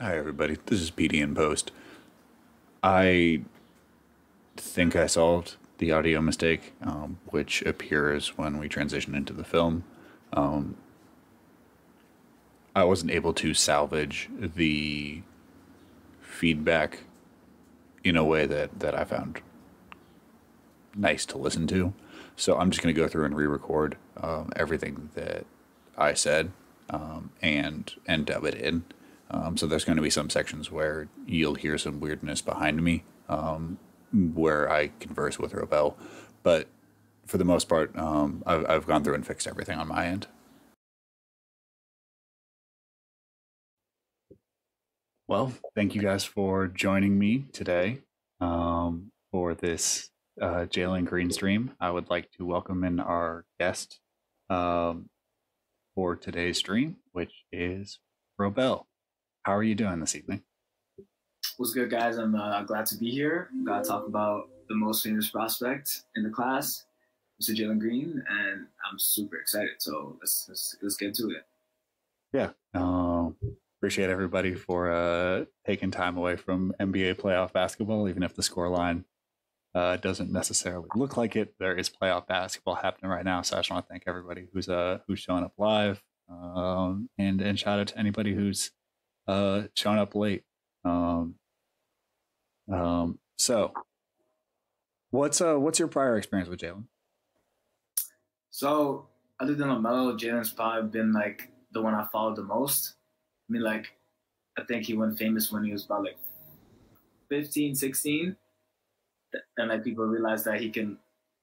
Hi, everybody. This is PD in Post. I think I solved the audio mistake, um, which appears when we transition into the film. Um, I wasn't able to salvage the feedback in a way that, that I found nice to listen to. So I'm just going to go through and re-record um, everything that I said um, and and dub it in. Um, so there's going to be some sections where you'll hear some weirdness behind me um, where I converse with Robel, but for the most part, um, I've, I've gone through and fixed everything on my end. Well, thank you guys for joining me today um, for this uh, Jalen Green stream. I would like to welcome in our guest um, for today's stream, which is Robel. How are you doing this evening? What's good, guys? I'm uh, glad to be here. I'm to talk about the most famous prospect in the class, Mr. Jalen Green, and I'm super excited. So let's let's, let's get to it. Yeah. Um, appreciate everybody for uh, taking time away from NBA playoff basketball, even if the score line uh, doesn't necessarily look like it. There is playoff basketball happening right now, so I just want to thank everybody who's uh who's showing up live, um, and and shout out to anybody who's uh showing up late. Um, um, so what's uh what's your prior experience with Jalen? So other than LaMelo, Jalen's probably been like the one I followed the most. I mean, like I think he went famous when he was about like 15, 16 and like people realized that he can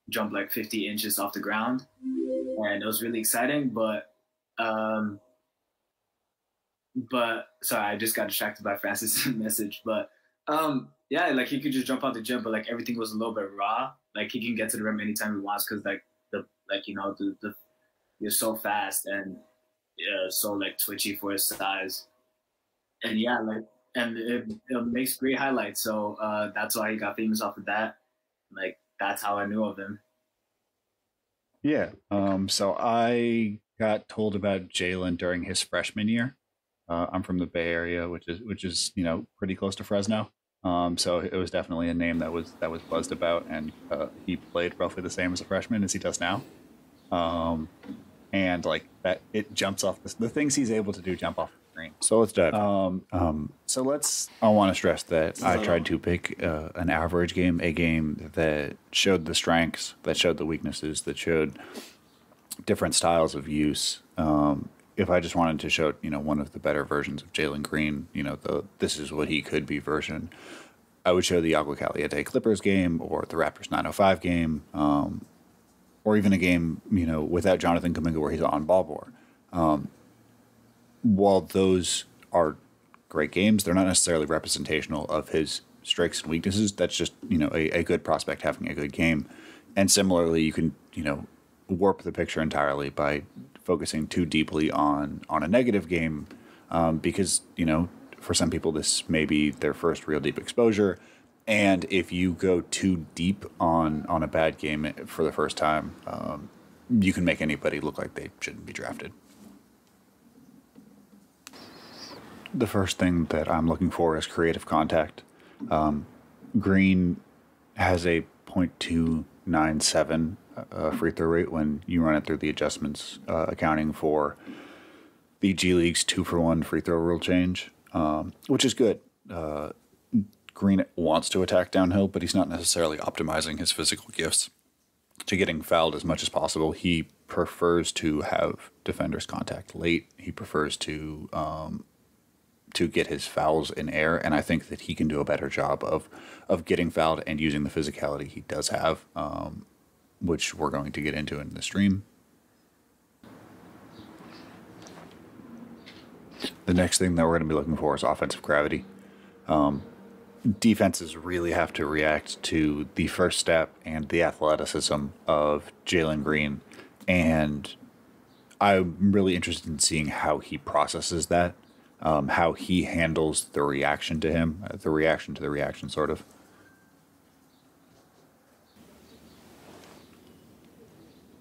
jump like 50 inches off the ground and it was really exciting but um but sorry i just got distracted by francis message but um yeah like he could just jump out the gym but like everything was a little bit raw like he can get to the rim anytime he wants because like the like you know the, the you're so fast and yeah, so like twitchy for his size and yeah like and it, it makes great highlights. So uh, that's why he got famous off of that. Like that's how I knew of him. Yeah. Um, so I got told about Jalen during his freshman year. Uh, I'm from the Bay Area, which is which is you know pretty close to Fresno. Um, so it was definitely a name that was that was buzzed about, and uh, he played roughly the same as a freshman as he does now. Um, and like that, it jumps off the, the things he's able to do jump off the screen. So let's dive. Um, um, so let's. I want to stress that I tried to pick uh, an average game, a game that showed the strengths, that showed the weaknesses, that showed different styles of use. Um, if I just wanted to show, you know, one of the better versions of Jalen Green, you know, the this is what he could be version, I would show the Agua Caliente Clippers game or the Raptors 905 game, um, or even a game, you know, without Jonathan Kuminga where he's on ball more. Um, while those are great games, they're not necessarily representational of his strengths and weaknesses. That's just you know a, a good prospect having a good game, and similarly, you can you know warp the picture entirely by focusing too deeply on on a negative game, um, because you know for some people this may be their first real deep exposure, and if you go too deep on on a bad game for the first time, um, you can make anybody look like they shouldn't be drafted. the first thing that I'm looking for is creative contact. Um, Green has a 0.297 uh, free throw rate when you run it through the adjustments, uh, accounting for the G League's two for one free throw rule change, um, which is good. Uh, Green wants to attack downhill, but he's not necessarily optimizing his physical gifts to getting fouled as much as possible. He prefers to have defenders contact late. He prefers to um, to get his fouls in air, and I think that he can do a better job of of getting fouled and using the physicality he does have, um, which we're going to get into in the stream. The next thing that we're going to be looking for is offensive gravity. Um, defenses really have to react to the first step and the athleticism of Jalen Green, and I'm really interested in seeing how he processes that um, how he handles the reaction to him, the reaction to the reaction, sort of.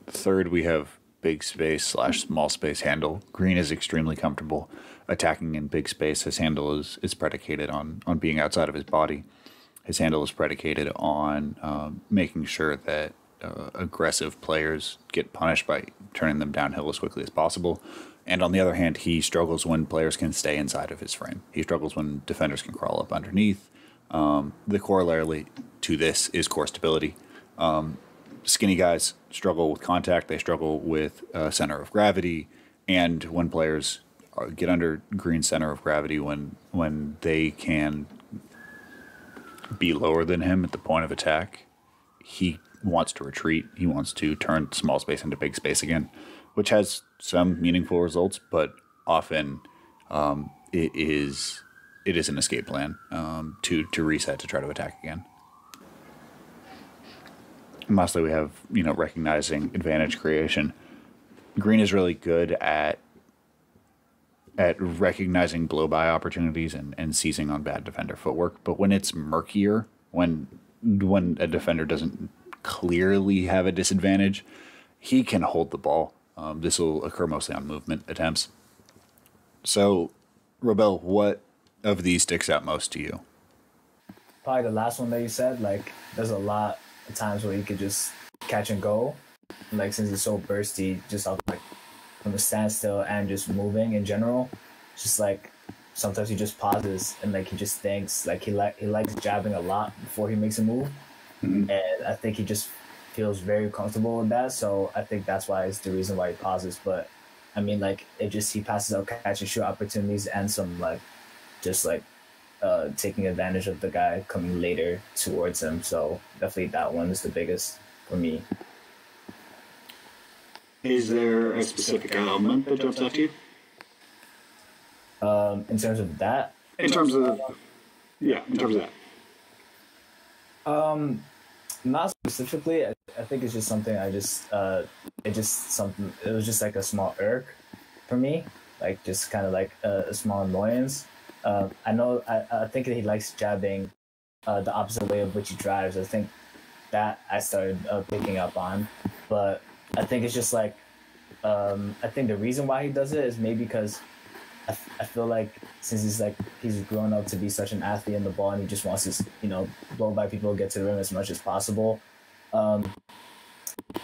Third, we have big space slash small space handle. Green is extremely comfortable attacking in big space. His handle is is predicated on on being outside of his body. His handle is predicated on um, making sure that uh, aggressive players get punished by turning them downhill as quickly as possible. And on the other hand, he struggles when players can stay inside of his frame. He struggles when defenders can crawl up underneath. Um, the corollary to this is core stability. Um, skinny guys struggle with contact. They struggle with uh, center of gravity, and when players uh, get under green center of gravity, when when they can be lower than him at the point of attack, he wants to retreat. He wants to turn small space into big space again, which has some meaningful results, but often um, it is it is an escape plan um, to to reset to try to attack again. Lastly, we have you know recognizing advantage creation. Green is really good at at recognizing blow by opportunities and, and seizing on bad defender footwork. But when it's murkier, when when a defender doesn't clearly have a disadvantage, he can hold the ball. Um, this will occur mostly on movement attempts. So, Robel, what of these sticks out most to you? Probably the last one that you said. Like, there's a lot times where he could just catch and go. Like, since he's so bursty, just off like from a standstill and just moving in general, just like sometimes he just pauses and like he just thinks. Like he like he likes jabbing a lot before he makes a move, mm-hmm. and I think he just feels very comfortable with that. So I think that's why it's the reason why he pauses. But I mean, like it just he passes out catch and shoot opportunities and some like just like uh, taking advantage of the guy coming later towards him. So definitely that one is the biggest for me. Is there a specific element that jumps out to you? Um, in terms of that. In terms of, yeah, in terms of that. Um, not specifically. I, I think it's just something I just uh, it just something. It was just like a small irk for me, like just kind of like a, a, small annoyance. Uh, I know. I, I think that he likes jabbing uh, the opposite way of which he drives. I think that I started uh, picking up on, but I think it's just like um, I think the reason why he does it is maybe because I, f- I feel like since he's like he's grown up to be such an athlete in the ball and he just wants to you know blow by people get to the rim as much as possible um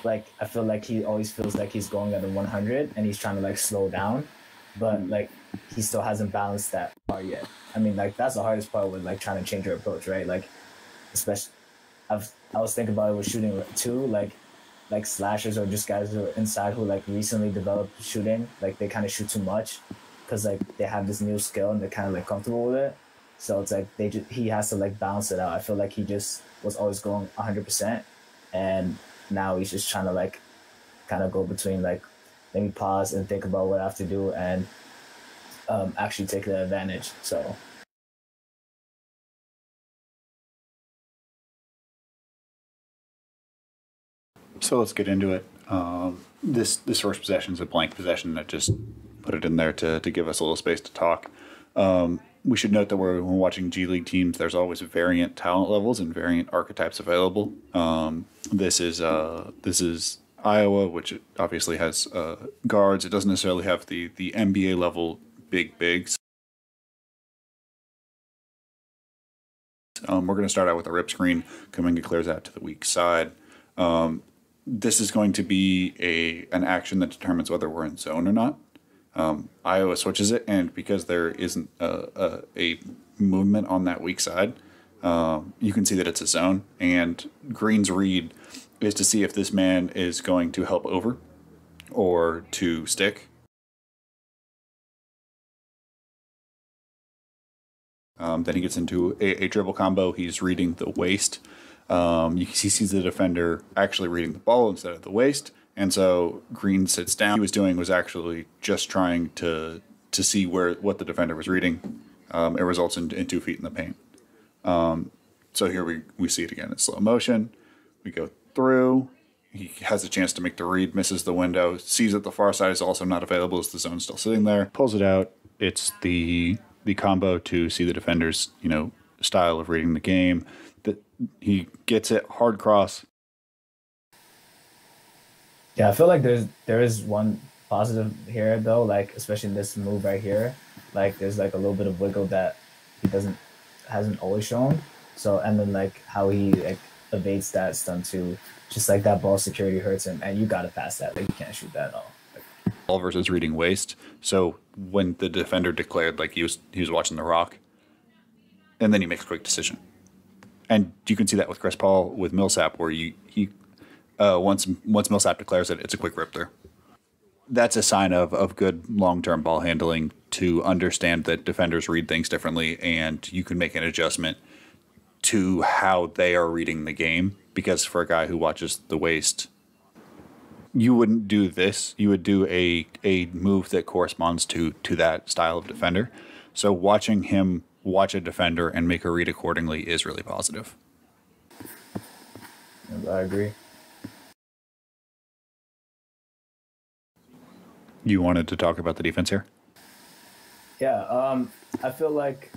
like i feel like he always feels like he's going at a 100 and he's trying to like slow down but like he still hasn't balanced that part yet i mean like that's the hardest part with like trying to change your approach right like especially i've i was thinking about it with shooting too like like slashers or just guys who are inside who like recently developed shooting like they kind of shoot too much because like they have this new skill and they're kind of like comfortable with it. So it's like they just, he has to like balance it out. I feel like he just was always going 100%, and now he's just trying to like kind of go between like let me pause and think about what I have to do and um, actually take the advantage. So. So let's get into it. Um, this this first possession is a blank possession that just put it in there to, to give us a little space to talk. Um, we should note that we're, when watching G League teams, there's always variant talent levels and variant archetypes available. Um, this is uh, this is Iowa, which obviously has uh, guards. It doesn't necessarily have the the NBA level big bigs. Um, we're going to start out with a rip screen. Kuminga clears out to the weak side. Um, this is going to be a an action that determines whether we're in zone or not um, Iowa switches it, and because there isn't a, a, a movement on that weak side, um, you can see that it's a zone. And Green's read is to see if this man is going to help over or to stick. Um, then he gets into a, a, dribble combo. He's reading the waist. Um, he sees the defender actually reading the ball instead of the waist. And so Green sits down. He was doing was actually just trying to to see where what the defender was reading. Um, it results in, in, two feet in the paint. Um, so here we, we see it again in slow motion. We go through. He has a chance to make the read, misses the window, sees that the far side is also not available as the zone's still sitting there, pulls it out. It's the the combo to see the defender's, you know, style of reading the game. That he gets it hard cross, yeah, I feel like there's there is one positive here though, like especially in this move right here. Like there's like a little bit of wiggle that he doesn't hasn't always shown. So and then like how he like evades that stun too. Just like that ball security hurts him, and you gotta pass that. Like you can't shoot that at all. Like, versus reading waist. So when the defender declared like he was he was watching the rock, and then he makes a quick decision. And you can see that with Chris Paul with Millsap, where you he uh, once once Millsap declares it, it's a quick rip there. That's a sign of of good long term ball handling to understand that defenders read things differently, and you can make an adjustment to how they are reading the game. Because for a guy who watches the waist, you wouldn't do this. You would do a a move that corresponds to to that style of defender. So watching him watch a defender and make a read accordingly is really positive. I agree. You wanted to talk about the defense here? Yeah, um, I feel like.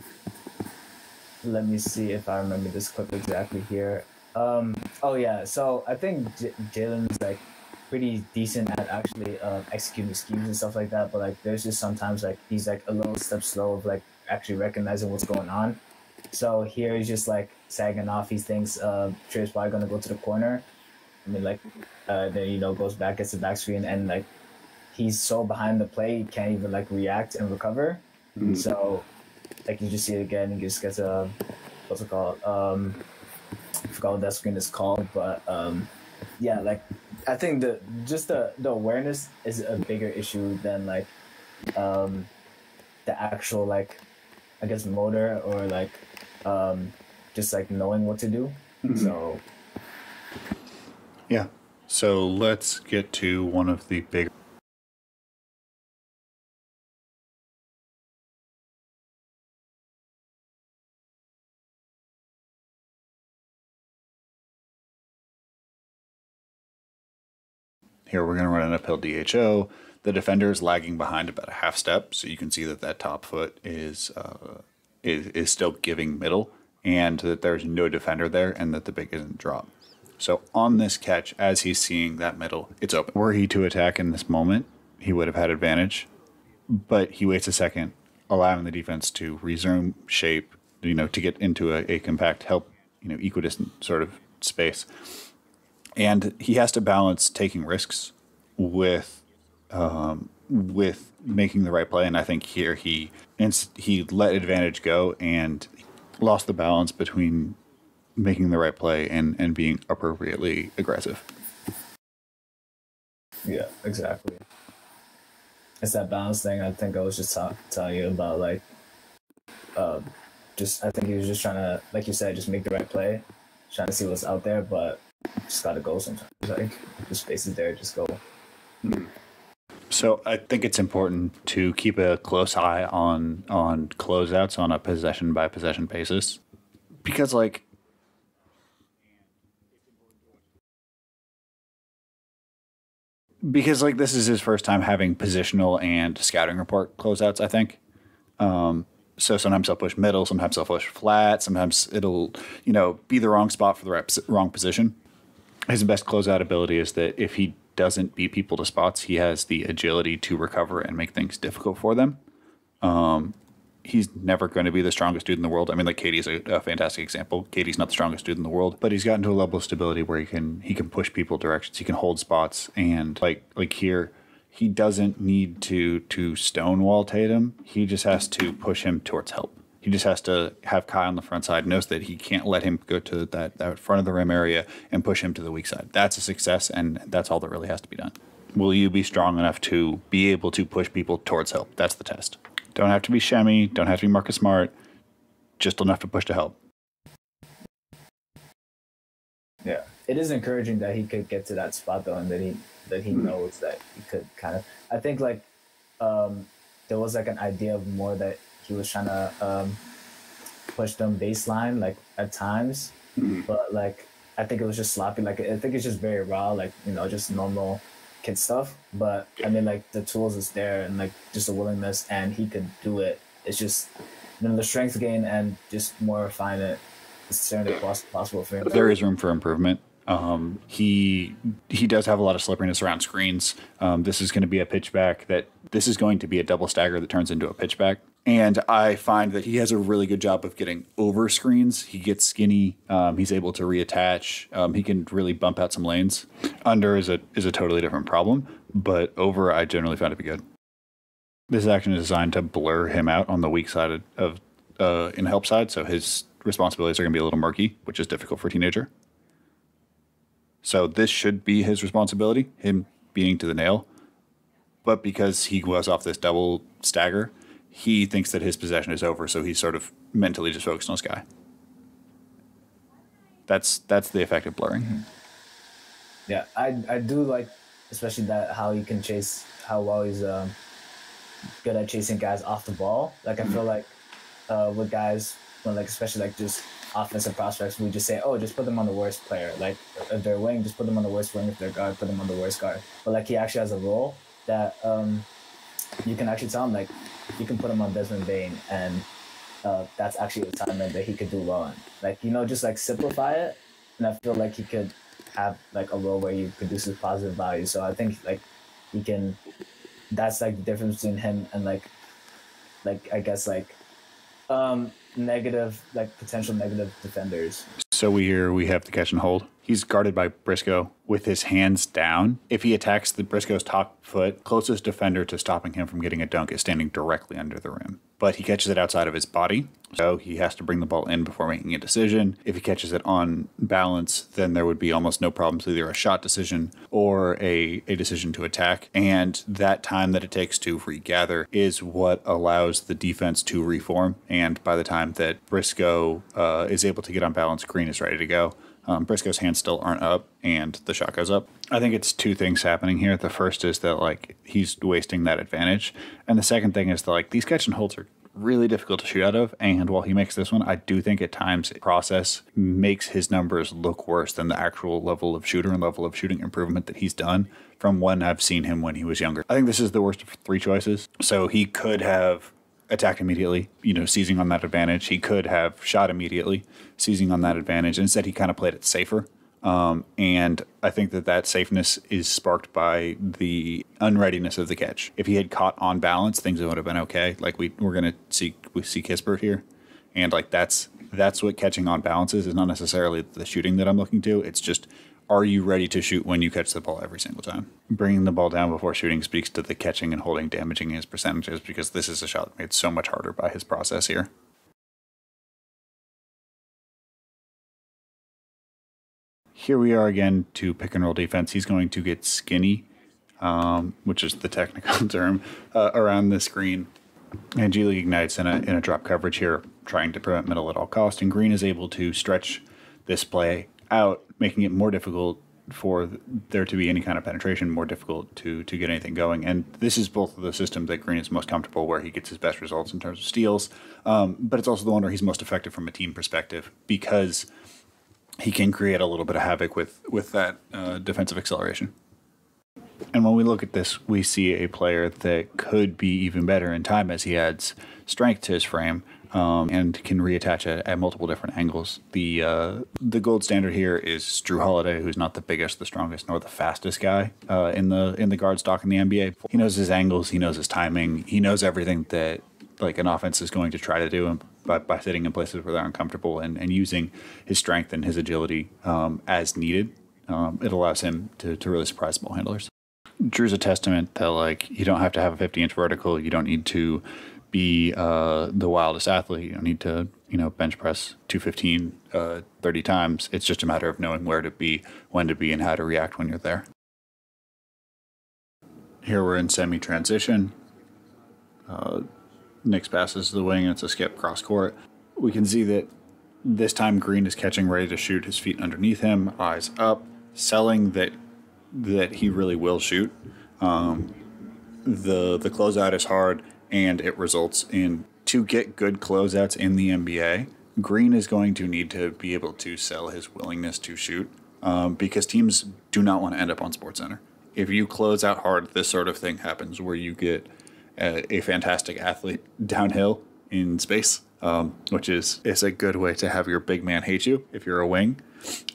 Let me see if I remember this clip exactly here. Um, oh yeah, so I think J- Jalen's like pretty decent at actually um, executing schemes and stuff like that. But like, there's just sometimes like he's like a little step slow of like actually recognizing what's going on. So here he's just like sagging off. He thinks uh, Trey's probably gonna go to the corner. I mean, like, uh, then you know goes back, gets the back screen, and like he's so behind the play, he can't even like react and recover. Mhm. So, like you just see it again, he just get a what's it called? Um, I forgot what that screen is called, but um, yeah, like I think the just the the awareness is a bigger issue than like um, the actual like I guess motor or like um, just like knowing what to do. Mhm. So Yeah. So let's get to one of the big. Here we're going to run an uphill DHO. The defender is lagging behind about a half step, so you can see that that top foot is uh, is, is still giving middle, and that there's no defender there, and that the big isn't dropped. So on this catch, as he's seeing that middle, it's open. Were he to attack in this moment, he would have had advantage, but he waits a second, allowing the defense to resume shape, you know, to get into a, a compact, help, you know, equidistant sort of space. And he has to balance taking risks with um, with making the right play. And I think here he he let advantage go and lost the balance between making the right play and, and being appropriately aggressive. Yeah, exactly. It's that balance thing. I think I was just ta- telling you about, like, uh, just I think he was just trying to, like you said, just make the right play, trying to see what's out there, but just gotta go sometimes. Like, the space is there, just go. So I think it's important to keep a close eye on on closeouts on a possession by possession basis, because like because like this is his first time having positional and scouting report closeouts. I think. Um, so sometimes he'll push middle, sometimes he'll push flat, sometimes it'll you know be the wrong spot for the right, wrong position. His best closeout ability is that if he doesn't beat people to spots, he has the agility to recover and make things difficult for them. Um, he's never going to be the strongest dude in the world. I mean, like KD's a, a fantastic example. KD's not the strongest dude in the world, but he's gotten to a level of stability where he can he can push people directions, he can hold spots, and like like here, he doesn't need to to stonewall Tatum. He just has to push him towards help. He just has to have Kai on the front side, knows that he can't let him go to that, that front of the rim area and push him to the weak side. That's a success, and that's all that really has to be done. Will you be strong enough to be able to push people towards help? That's the test. Don't have to be Shemi, don't have to be Marcus Smart, just enough to push to help. Yeah, it is encouraging that he could get to that spot though, and that he that he knows that he could kind of. I think like um, there was like an idea of more that he was trying to um, push them baseline like at times, Mhm. but like I think it was just sloppy. Like I think it's just very raw, like you know, just normal kid stuff. But I mean, like the tools is there, and like just the willingness, and he could do it. It's just you know the strength gain and just more refinement is certainly poss- possible for him. There is room for improvement. Um, he he does have a lot of slipperiness around screens. Um, this is going to be a pitchback that this is going to be a double stagger that turns into a pitchback. And I find that he has a really good job of getting over screens. He gets skinny. Um, he's able to reattach. Um, he can really bump out some lanes. Under is a is a totally different problem, but over I generally found to be good. This action is designed to blur him out on the weak side of uh, in help side, so his responsibilities are going to be a little murky, which is difficult for a teenager. So this should be his responsibility, him being to the nail. But because he was off this double stagger, he thinks that his possession is over, so he's sort of mentally just focused on Sky. That's that's the effect of blurring. Mm-hmm. Yeah, I I do like, especially that how he can chase how well he's um, good at chasing guys off the ball. Like I feel like uh, with guys when like especially like just offensive prospects, we just say, oh, just put them on the worst player. Like if they're wing, just put them on the worst wing. If they're guard, put them on the worst guard. But like he actually has a role that um, you can actually tell him like you can put him on Desmond Bane and uh, that's actually a assignment that he could do well in. Like you know, just like simplify it, and I feel like he could have like a role where he produces positive value. So I think like he can. That's like the difference between him and like, like I guess like, um, negative like potential negative defenders. So we here we have the catch and hold. He's guarded by Briscoe with his hands down. If he attacks the Briscoe's top foot, closest defender to stopping him from getting a dunk is standing directly under the rim. But he catches it outside of his body, so he has to bring the ball in before making a decision. If he catches it on balance, then there would be almost no problems either a shot decision or a, a decision to attack. And that time that it takes to regather is what allows the defense to reform. And by the time that Briscoe uh, is able to get on balance, Green is ready to go. Um, Briscoe's hands still aren't up, and the shot goes up. I think it's two things happening here. The first is that like he's wasting that advantage, and the second thing is that like these catch and holds are really difficult to shoot out of. And while he makes this one, I do think at times process makes his numbers look worse than the actual level of shooter and level of shooting improvement that he's done from when I've seen him when he was younger. I think this is the worst of three choices. So he could have attacked immediately, you know, seizing on that advantage. He could have shot immediately, seizing on that advantage. Instead, he kind of played it safer. Um, and I think that that safeness is sparked by the unreadiness of the catch. If he had caught on balance, things would have been okay. Like we we're gonna see we see Kispert here, and like that's that's what catching on balance is. Is not necessarily the shooting that I'm looking to. It's just are you ready to shoot when you catch the ball every single time? Bringing the ball down before shooting speaks to the catching and holding damaging his percentages because this is a shot made so much harder by his process here. Here we are again to pick and roll defense. He's going to get skinny, um, which is the technical term, uh, around the screen. And G League ignites in a, in a drop coverage here, trying to prevent middle at all cost. And Green is able to stretch this play out, making it more difficult for there to be any kind of penetration, more difficult to to get anything going. And this is both the system that Green is most comfortable, where he gets his best results in terms of steals, um, but it's also the one where he's most effective from a team perspective because he can create a little bit of havoc with with that uh, defensive acceleration. And when we look at this, we see a player that could be even better in time as he adds strength to his frame um, and can reattach at, at, multiple different angles. The uh, the gold standard here is Jrue Holiday, who's not the biggest, the strongest, nor the fastest guy uh, in the in the guard stock in the NBA. He knows his angles, he knows his timing, he knows everything that like an offense is going to try to do by, by sitting in places where they're uncomfortable and, and using his strength and his agility um, as needed. Um, it allows him to, to really surprise ball handlers. Jrue's a testament that like you don't have to have a 50 inch vertical. You don't need to be uh, the wildest athlete. You don't need to you know bench press 215 uh, 30 times. It's just a matter of knowing where to be, when to be, and how to react when you're there. Here we're in semi transition. Uh, Nix passes to the wing. And it's a skip cross court. We can see that this time Green is catching, ready to shoot. His feet underneath him, eyes up, selling that that he really will shoot. Um, the the closeout is hard, and it results in to get good closeouts in the NBA. Green is going to need to be able to sell his willingness to shoot um, because teams do not want to end up on SportsCenter. If you close out hard, this sort of thing happens where you get a, a fantastic athlete downhill in space, um, which is is a good way to have your big man hate you if you're a wing.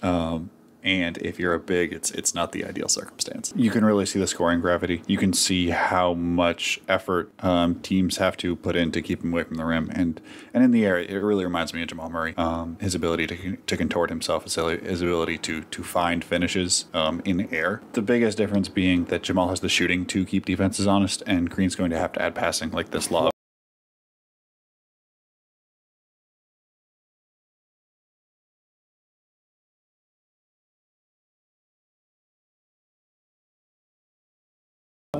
Um, And if you're a big, it's it's not the ideal circumstance. You can really see the scoring gravity. You can see how much effort um, teams have to put in to keep him away from the rim. And and in the air, it really reminds me of Jamal Murray. Um, his ability to, to contort himself, his, his ability to to find finishes um, in air. The biggest difference being that Jamal has the shooting to keep defenses honest, and Green's going to have to add passing like this lob.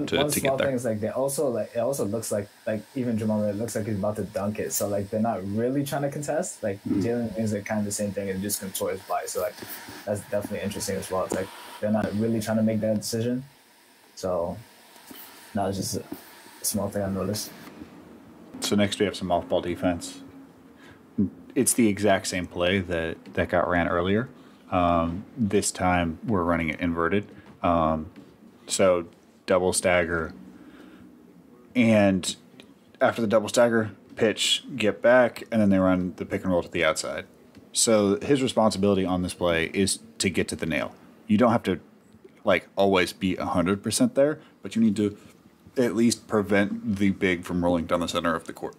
To- one to get small there. thing is like they also like it also looks like like even Jamal it looks like he's about to dunk it. So like they're not really trying to contest. Like Mm-hmm. Is like kind of the same thing and just control his body. So like that's definitely interesting as well. It's like they're not really trying to make that decision. So that was just a small thing I noticed. So next we have some off-ball defense. It's the exact same play that that got ran earlier. Um, this time we're running it inverted. Um, so double stagger, and after the double stagger, pitch, get back, and then they run the pick and roll to the outside. So his responsibility on this play is to get to the nail. You don't have to like always be hundred percent there, but you need to at least prevent the big from rolling down the center of the court.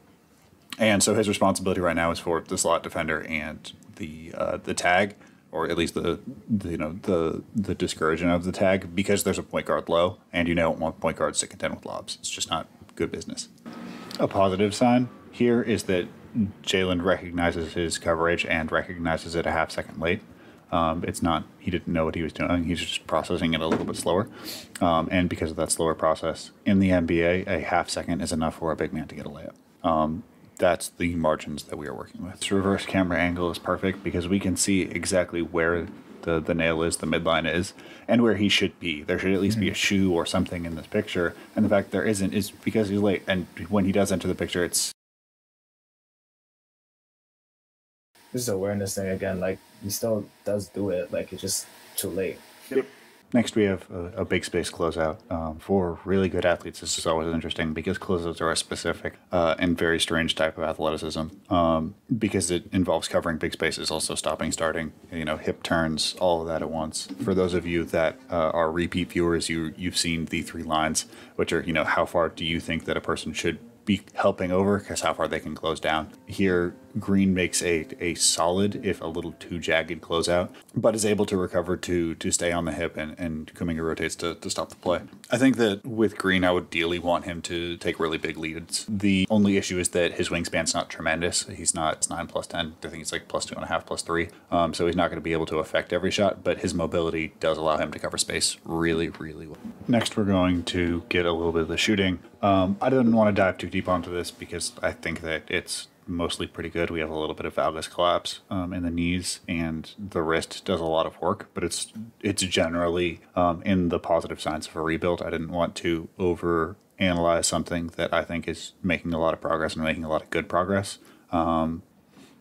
And so his responsibility right now is for the slot defender and the uh, the tag, or at least the, the you know the the discouragement of the tag, because there's a point guard low, and you don't want point guards to contend with lobs. It's just not good business. A positive sign here is that Jalen recognizes his coverage and recognizes it a half second late. Um, it's not he didn't know what he was doing. He's just processing it a little bit slower, um, and because of that slower process in the NBA, a half second is enough for a big man to get a layup. Um, that's the margins that we are working with. This reverse camera angle is perfect because we can see exactly where the, the nail is, the midline is, and where he should be. There should at least be a hmm. shoe or something in this picture, and the fact there isn't is because he's late. And when he does enter the picture, it's This is awareness thing again. Like he still does do it. Like it's just too late. Yep. Next, we have a, a big space closeout. Um, for really good athletes, this is always interesting because closeouts are a specific uh, and very strange type of athleticism um, because it involves covering big spaces, also stopping, starting, you know, hip turns, all of that at once. For those of you that uh, are repeat viewers, you you've seen the three lines, which are, you know, how far do you think that a person should be helping over because how far they can close down. Here, Green makes a, a solid, if a little too jagged closeout, but is able to recover to to stay on the hip and, and Kuminga rotates to, to stop the play. I think that with Green, I would ideally want him to take really big leads. The only issue is that his wingspan's not tremendous. He's not it's 9 plus 10. I think it's like plus 2.5, plus 3. Um, so he's not going to be able to affect every shot, but his mobility does allow him to cover space really, really well. Next, we're going to get a little bit of the shooting. Um, I didn't want to dive too deep onto this because I think that it's mostly pretty good. We have a little bit of valgus collapse um, in the knees, and the wrist does a lot of work, but it's it's generally um, in the positive signs of a rebuild. I didn't want to over analyze something that I think is making a lot of progress and making a lot of good progress. Um,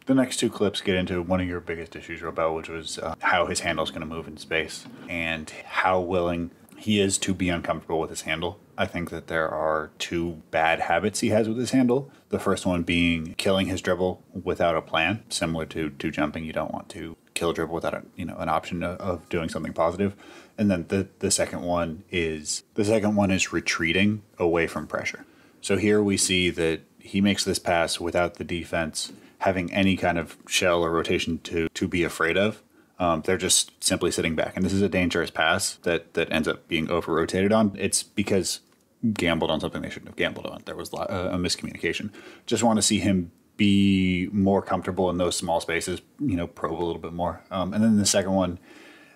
the next two clips get into one of your biggest issues, Robel, which was uh, how his handle is going to move in space and how willing he is to be uncomfortable with his handle. I think that there are two bad habits he has with his handle. The first one being killing his dribble without a plan, similar to to jumping. You don't want to kill dribble without a, you know an option of, of doing something positive. And then the the second one is the second one is retreating away from pressure. So here we see that he makes this pass without the defense having any kind of shell or rotation to to be afraid of. Um, they're just simply sitting back, and this is a dangerous pass that that ends up being over rotated on. It's because gambled on something they shouldn't have gambled on. There was a, a miscommunication. Just want to see him be more comfortable in those small spaces. You know, probe a little bit more. Um, and then the second one,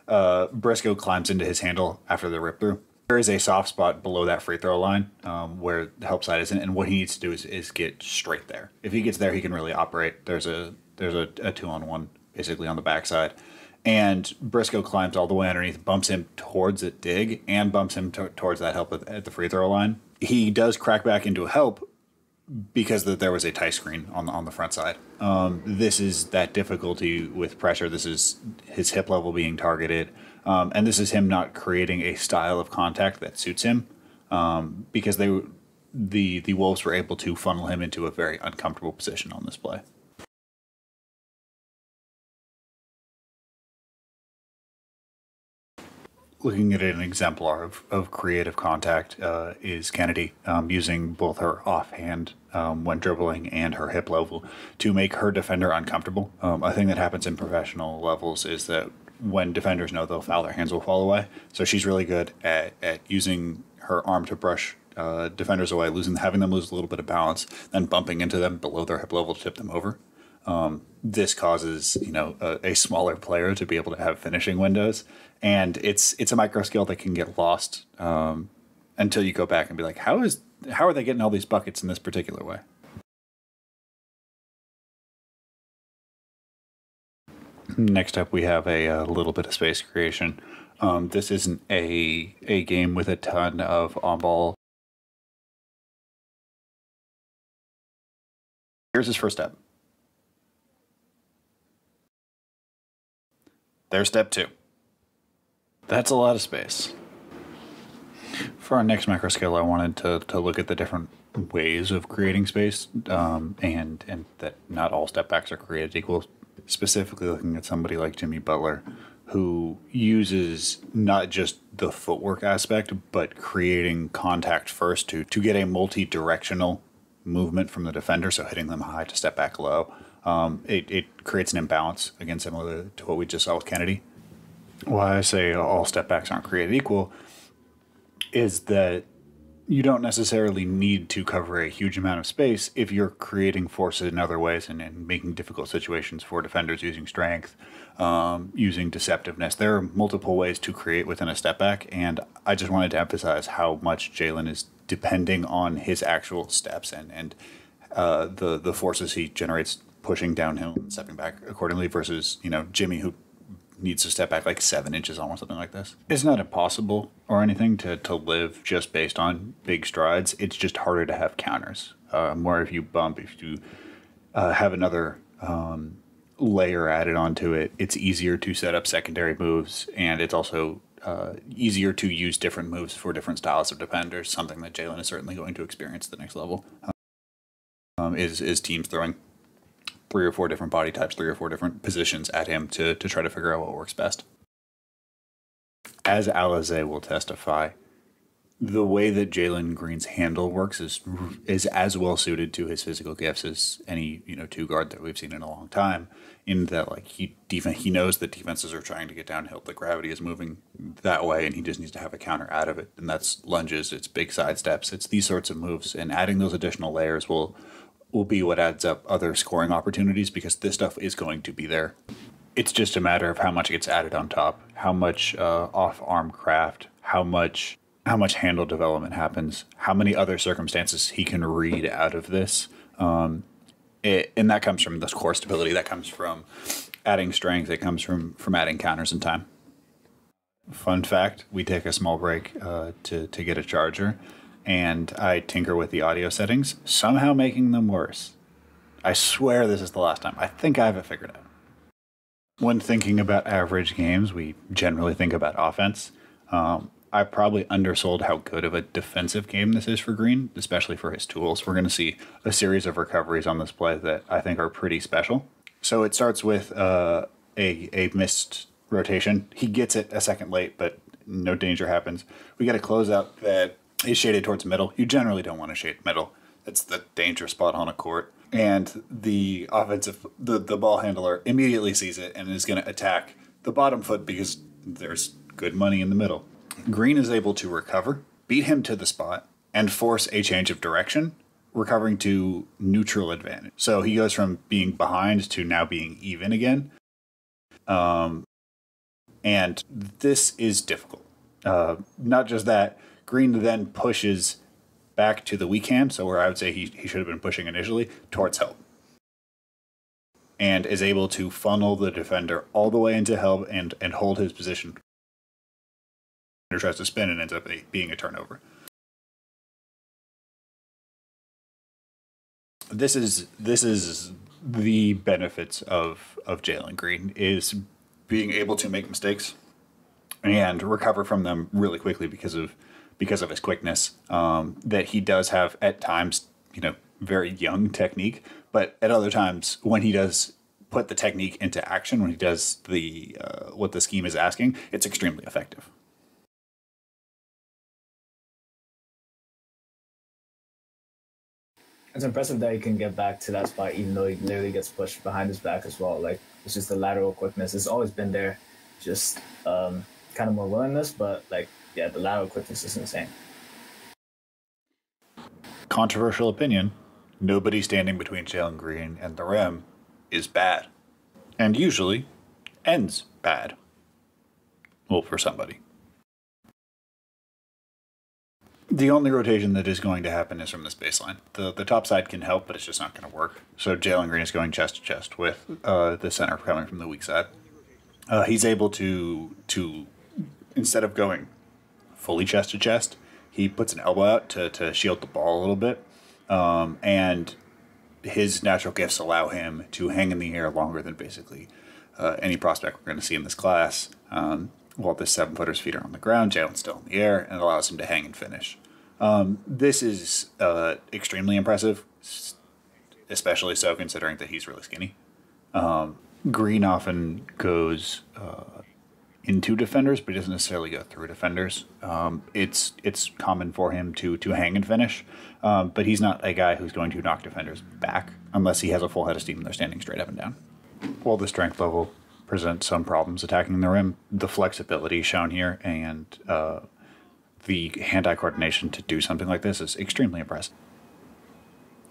uh, Briscoe climbs into his handle after the rip through. There is a soft spot below that free throw line um, where the help side isn't, and what he needs to do is, is get straight there. If he gets there, he can really operate. There's a there's a, a two on one basically on the backside, and Briscoe climbs all the way underneath, bumps him towards it dig, and bumps him to towards that help at, at the free throw line. He does crack back into a help because that there was a tie screen on the on the front side. Um, this is that difficulty with pressure. This is his hip level being targeted, um, and this is him not creating a style of contact that suits him um, because they the the Wolves were able to funnel him into a very uncomfortable position on this play. Looking at an exemplar of, of creative contact uh, is Kennedy um, using both her offhand um, when dribbling and her hip level to make her defender uncomfortable. Um, a thing that happens in professional levels is that when defenders know they'll foul, their hands will fall away. So she's really good at, at using her arm to brush uh, defenders away, losing having them lose a little bit of balance, then bumping into them below their hip level to tip them over. Um, this causes you know a, a, smaller player to be able to have finishing windows, and it's it's a micro scale that can get lost um, until you go back and be like, how is how are they getting all these buckets in this particular way? Next up, we have a, a little bit of space creation. Um, this isn't a a game with a ton of on ball. Here's his first step. There's step two. That's a lot of space. For our next macro scale, I wanted to, to look at the different ways of creating space um, and and that not all step backs are created equal. Specifically, looking at somebody like Jimmy Butler, who uses not just the footwork aspect, but creating contact first to to get a multi-directional movement from the defender, so hitting them high to step back low. Um, it, it creates an imbalance, again, similar to what we just saw with Kennedy. Why I say all step backs aren't created equal is that you don't necessarily need to cover a huge amount of space if you're creating forces in other ways and, and making difficult situations for defenders using strength, um, using deceptiveness. There are multiple ways to create within a step back, and I just wanted to emphasize how much Jalen is depending on his actual steps and and uh, the the forces he generates pushing downhill and stepping back accordingly versus you know Jimmy who needs to step back like seven inches or something like this. It's not impossible or anything to, to live just based on big strides. It's just harder to have counters. Uh, more if you bump, if you uh, have another um, layer added onto it, it's easier to set up secondary moves, and it's also uh, easier to use different moves for different styles of defenders. Something that Jalen is certainly going to experience at the next level. Um, is is teams throwing three or four different body types, three or four different positions at him to, to try to figure out what works best. As Alize will testify, the way that Jalen Green's handle works is is as well suited to his physical gifts as any you know two guard that we've seen in a long time. In that, like he defense, he knows that defenses are trying to get downhill. The gravity is moving that way, and he just needs to have a counter out of it. And that's lunges, it's big side steps, it's these sorts of moves. And adding those additional layers will will be what adds up other scoring opportunities because this stuff is going to be there. It's just a matter of how much gets added on top, how much uh, off arm craft, how much how much handle development happens, how many other circumstances he can read out of this. Um, it, and that comes from the core stability. That comes from adding strength. It comes from from adding counters in time. Fun fact: We take a small break uh, to to get a charger and I tinker with the audio settings, somehow making them worse. I swear this is the last time. I think I have it figured out. When thinking about average games, we generally think about offense. Um, I probably undersold how good of a defensive game this is for Green, especially for his tools. We're going to see a series of recoveries on this play that I think are pretty special. So it starts with uh, a a missed rotation. He gets it a second late, but no danger happens. We get a closeout that is shaded towards middle. You generally don't want to shade middle. That's the danger spot on a court. And the offensive, the, the ball handler immediately sees it and is going to attack the bottom foot because there's good money in the middle. Green is able to recover, beat him to the spot, and force a change of direction, recovering to neutral advantage. So he goes from being behind to now being even again. Um, and this is difficult. Uh, not just that, Green then pushes back to the weak hand, so where I would say he, he should have been pushing initially, towards help. And is able to funnel the defender all the way into help and, and hold his position. Tries to spin and ends up being a turnover. This is this is the benefits of of Jalen Green is being able to make mistakes and recover from them really quickly because of because of his quickness. Um, that he does have at times, you know, very young technique, but at other times when he does put the technique into action, when he does the uh, what the scheme is asking, it's extremely effective. It's impressive that he can get back to that spot even though he literally gets pushed behind his back as well. Like it's just the lateral quickness. It's always been there, just um, kind of more willingness, but like yeah, the lateral quickness is insane. Controversial opinion: Nobody standing between Jalen Green and the rim is bad, and usually ends bad. Well, for somebody. The only rotation that is going to happen is from this baseline. The the top side can help, but it's just not going to work. So Jalen Green is going chest to chest with uh, the center coming from the weak side. Uh, he's able to to instead of going fully chest to chest, he puts an elbow out to, to shield the ball a little bit, um, and his natural gifts allow him to hang in the air longer than basically uh, any prospect we're going to see in this class. Um, while this seven footer's feet are on the ground, Jalen's still in the air, and allows him to hang and finish. Um, this is uh, extremely impressive, especially so considering that he's really skinny. Um, Green often goes uh, into defenders, but he doesn't necessarily go through defenders. Um, it's it's common for him to to hang and finish, um, but he's not a guy who's going to knock defenders back unless he has a full head of steam and they're standing straight up and down. While the strength level presents some problems attacking the rim, the flexibility shown here and uh, the hand-eye coordination to do something like this is extremely impressive.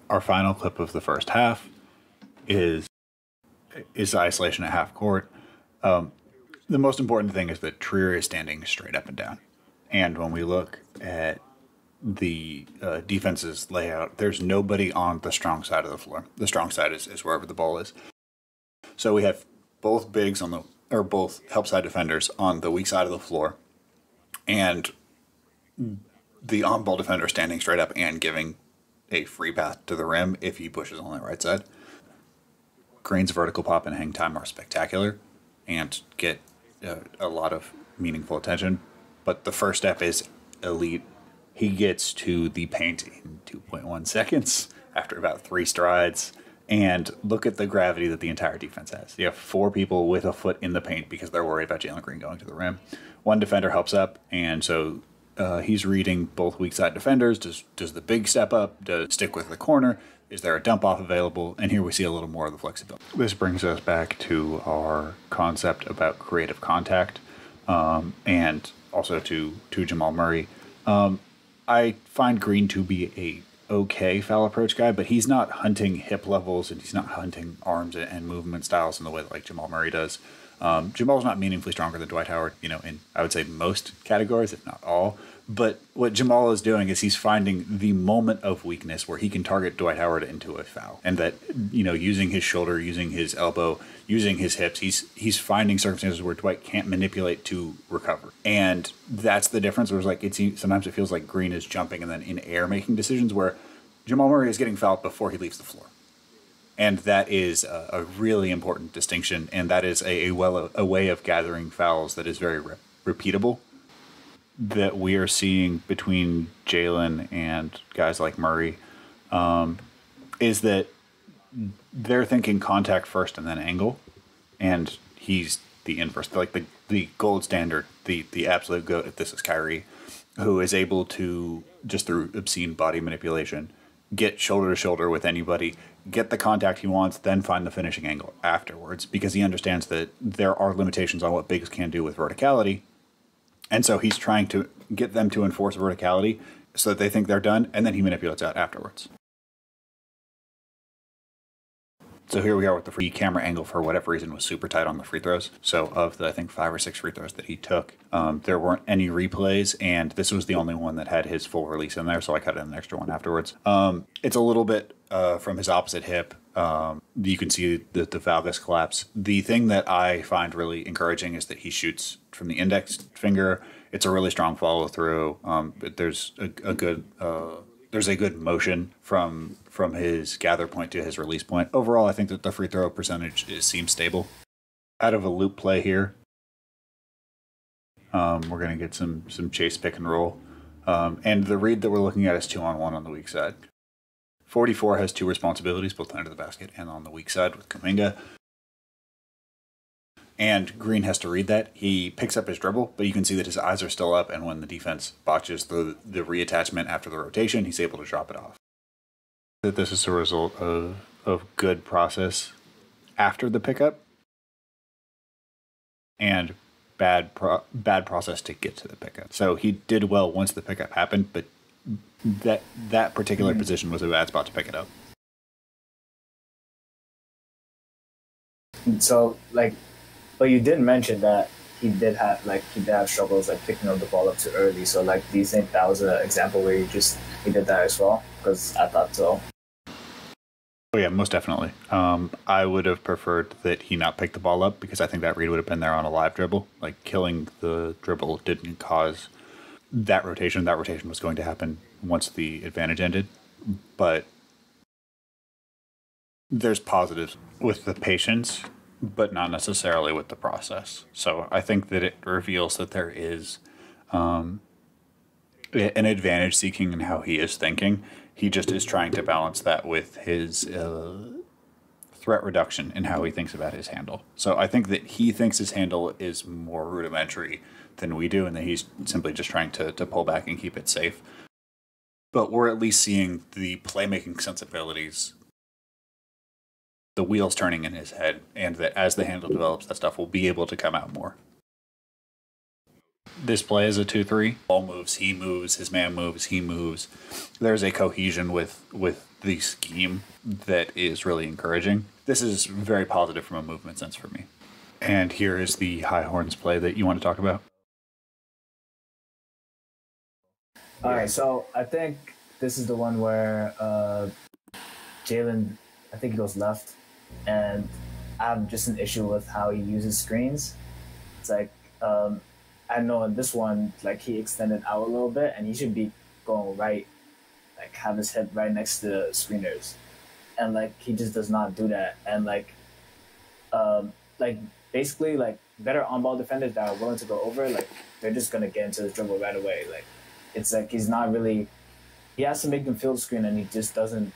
Our final clip of the first half is is isolation at half court. Um, the most important thing is that Trier is standing straight up and down, and when we look at the uh, defense's layout, there's nobody on the strong side of the floor. The strong side is, is wherever the ball is. So we have both bigs on the or both help side defenders on the weak side of the floor, and the on ball defender standing straight up and giving a free path to the rim if he pushes on the right side. Green's vertical pop and hang time are spectacular and get uh, a lot of meaningful attention. But the first step is elite. He gets to the paint in 2.1 seconds after about three strides. And look at the gravity that the entire defense has. You have four people with a foot in the paint because they're worried about Jalen Green going to the rim. One defender helps up, and so uh, he's reading both weak side defenders. Does does the big step up? Does stick with the corner? Is there a dump off available? And here we see a little more of the flexibility. This brings us back to our concept about creative contact, um, and also to to Jamal Murray. Um, I find Green to be a okay foul approach guy, but he's not hunting hip levels and he's not hunting arms and movement styles in the way that like Jamal Murray does. Um, Jamal's not meaningfully stronger than Dwight Howard, you know, in I would say most categories, if not all. But what Jamal is doing is he's finding the moment of weakness where he can target Dwight Howard into a foul, and that you know using his shoulder, using his elbow, using his hips, he's he's finding circumstances where Dwight can't manipulate to recover, and that's the difference. Where it's like it's sometimes it feels like Green is jumping and then in air making decisions where Jamal Murray is getting fouled before he leaves the floor and that is a, a, really important distinction, and that is a, a well a way of gathering fouls that is very re- repeatable. That we are seeing between Jalen and guys like Murray um, is that they're thinking contact first and then angle, and he's the inverse, like the the gold standard, the the absolute goat. If this is Kyrie, who is able to just through obscene body manipulation get shoulder to shoulder with anybody get the contact he wants, then find the finishing angle afterwards because he understands that there are limitations on what bigs can do with verticality. And so he's trying to get them to enforce verticality so that they think they're done, and then he manipulates out afterwards. So here we are with the free camera angle for whatever reason was super tight on the free throws. So of the I think five or six free throws that he took, um, there weren't any replays, and this was the only one that had his full release in there. So I cut in an extra one afterwards. Um, it's a little bit uh, from his opposite hip. Um, you can see the, the valgus collapse. The thing that I find really encouraging is that he shoots from the index finger. It's a really strong follow through. Um, there's a, a good uh, there's a good motion from from his gather point to his release point. Overall, I think that the free throw percentage is, seems stable. Out of a loop play here, um, we're going to get some some chase pick and roll, um, and the read that we're looking at is two on one on the weak side. 44 has two responsibilities, both under the basket and on the weak side with Kuminga. And Green has to read that. He picks up his dribble, but you can see that his eyes are still up, and when the defense botches the, the reattachment after the rotation, he's able to drop it off. that this is a result of of good process after the pickup and bad pro- bad process to get to the pickup. So he did well once the pickup happened, but that that particular position was a bad spot to pick it up. So like, but you did mention that he did have like he did have struggles like picking up the ball up too early. So like, do you think that was an example where he just he did that as well? Because I thought so. Oh yeah, most definitely. Um, I would have preferred that he not pick the ball up because I think that read would have been there on a live dribble. Like killing the dribble didn't cause that rotation. That rotation was going to happen once the advantage ended, but there's positives with the patience, but not necessarily with the process. So I think that it reveals that there is um, an advantage seeking in how he is thinking. He just is trying to balance that with his uh, threat reduction in how he thinks about his handle. So I think that he thinks his handle is more rudimentary than we do, and that he's simply just trying to, to pull back and keep it safe. But we're at least seeing the playmaking sensibilities, the wheels turning in his head, and that as the handle develops, that stuff will be able to come out more. This play is a 2 3. Ball moves, he moves, his man moves, he moves. There's a cohesion with, with the scheme that is really encouraging. This is very positive from a movement sense for me. And here is the high horns play that you want to talk about. All right, so I think this is the one where uh, Jalen, I think he goes left, and I have just an issue with how he uses screens. It's like um, I know in this one, like he extended out a little bit, and he should be going right, like have his head right next to the screeners, and like he just does not do that, and like, um, like basically like better on ball defenders that are willing to go over, like they're just gonna get into the dribble right away, like it's like he's not really he has to make them feel the screen and he just doesn't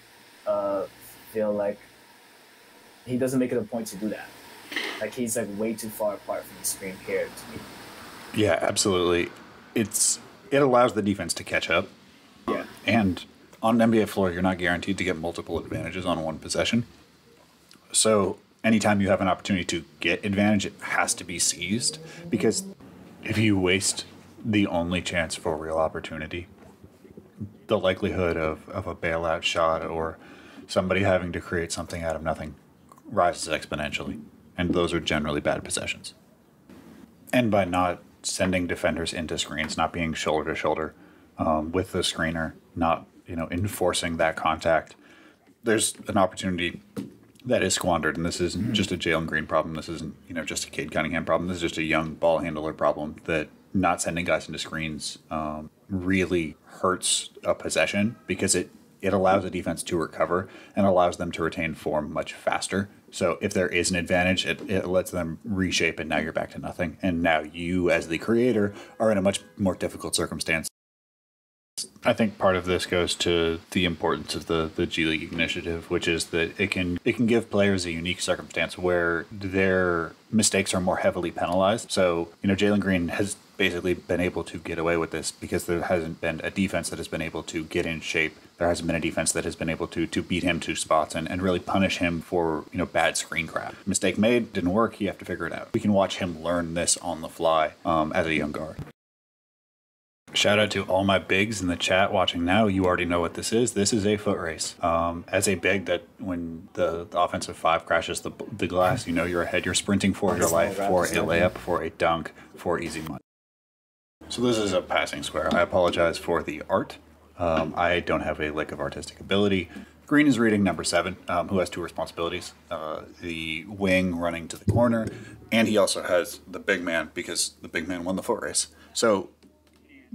uh, feel like he doesn't make it a point to do that like he's like way too far apart from the screen here to me Yeah, absolutely. It's it allows the defense to catch up. yeah And on an NBA floor, you're not guaranteed to get multiple advantages on one possession. So anytime you have an opportunity to get advantage, it has to be seized because if you waste the only chance for real opportunity, the likelihood of, of a bailout shot or somebody having to create something out of nothing rises exponentially. And those are generally bad possessions. And by not sending defenders into screens, not being shoulder to shoulder um, with the screener, not you know enforcing that contact, there's an opportunity that is squandered. And this isn't just a Jalen Green problem. This isn't you know just a Cade Cunningham problem. This is just a young ball handler problem that not sending guys into screens um, really hurts a possession because it it allows the defense to recover and allows them to retain form much faster. So if there is an advantage, it, it lets them reshape, and now you're back to nothing. And now you, as the creator, are in a much more difficult circumstance. I think part of this goes to the importance of the, the G League initiative, which is that it can it can give players a unique circumstance where their mistakes are more heavily penalized. So you know Jalen Green has basically been able to get away with this because there hasn't been a defense that has been able to get in shape. There hasn't been a defense that has been able to to beat him to spots and, and really punish him for you know bad screen crap. Mistake made, didn't work. You have to figure it out. We can watch him learn this on the fly um, as a young guard. Shout out to all my bigs in the chat watching now. You already know what this is. This is a foot race. Um, as a big, that when the, the offensive five crashes the, the glass, you know you're ahead. You're sprinting for your life, for a layup, for a dunk, for easy money. So this is a passing square. I apologize for the art. Um, I don't have a lick of artistic ability. Green is reading number seven, um, who has two responsibilities: uh, the wing running to the corner, and he also has the big man because the big man won the foot race. So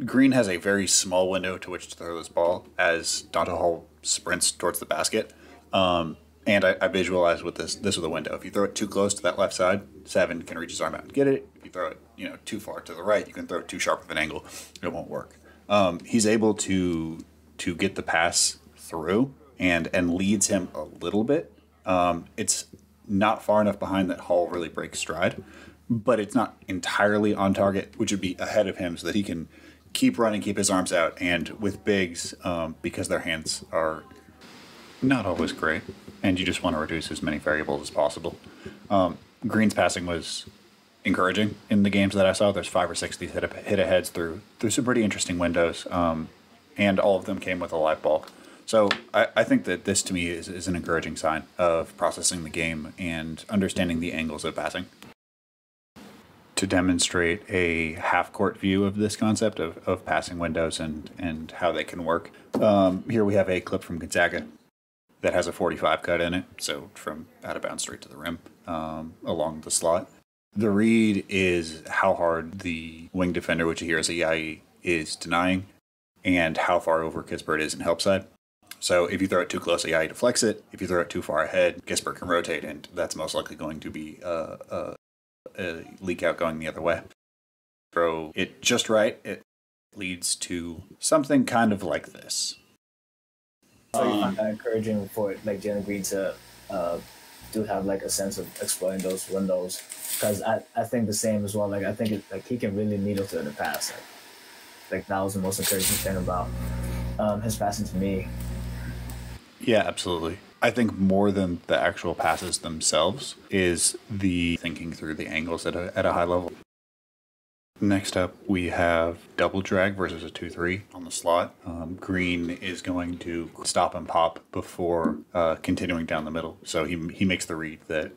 Green has a very small window to which to throw this ball as Donta Hall sprints towards the basket. Um, and I, I visualize with this this is the window. If you throw it too close to that left side, seven can reach his arm out and get it. If you throw it, you know, too far to the right, you can throw it too sharp of an angle. It won't work. Um, he's able to to get the pass through and and leads him a little bit. Um, it's not far enough behind that Hall really breaks stride, but it's not entirely on target, which would be ahead of him so that he can keep running, keep his arms out, and with bigs, um, because their hands are not always great, and you just want to reduce as many variables as possible. Um, Green's passing was encouraging in the games that I saw. There's five or six these hit, hit aheads through through some pretty interesting windows, um, and all of them came with a live ball. So I, I think that this to me is, is an encouraging sign of processing the game and understanding the angles of passing. To demonstrate a half court view of this concept of, of passing windows and, and how they can work, um, here we have a clip from Gonzaga that has a 45 cut in it, so from out of bounds straight to the rim um, along the slot. The read is how hard the wing defender, which here is a Yayi, is denying, and how far over Kispert is in help side. So if you throw it too close, Yayi deflects it. If you throw it too far ahead, Kispert can rotate, and that's most likely going to be uh, uh, a leak out going the other way. Throw it just right, it leads to something kind of like this. So you Um, find that encouraging for like Jalen Green to uh, do have like a sense of exploring those windows because I, I think the same as well. Like I think it, like he can really needle to the pass. Like, like that was the most encouraging thing about um, his passing to me. Yeah, absolutely. I think more than the actual passes themselves is the thinking through the angles at a, at a high level. Next up, we have double drag versus a 2 3 on the slot. Um, Green is going to stop and pop before uh, continuing down the middle. So he, he makes the read that,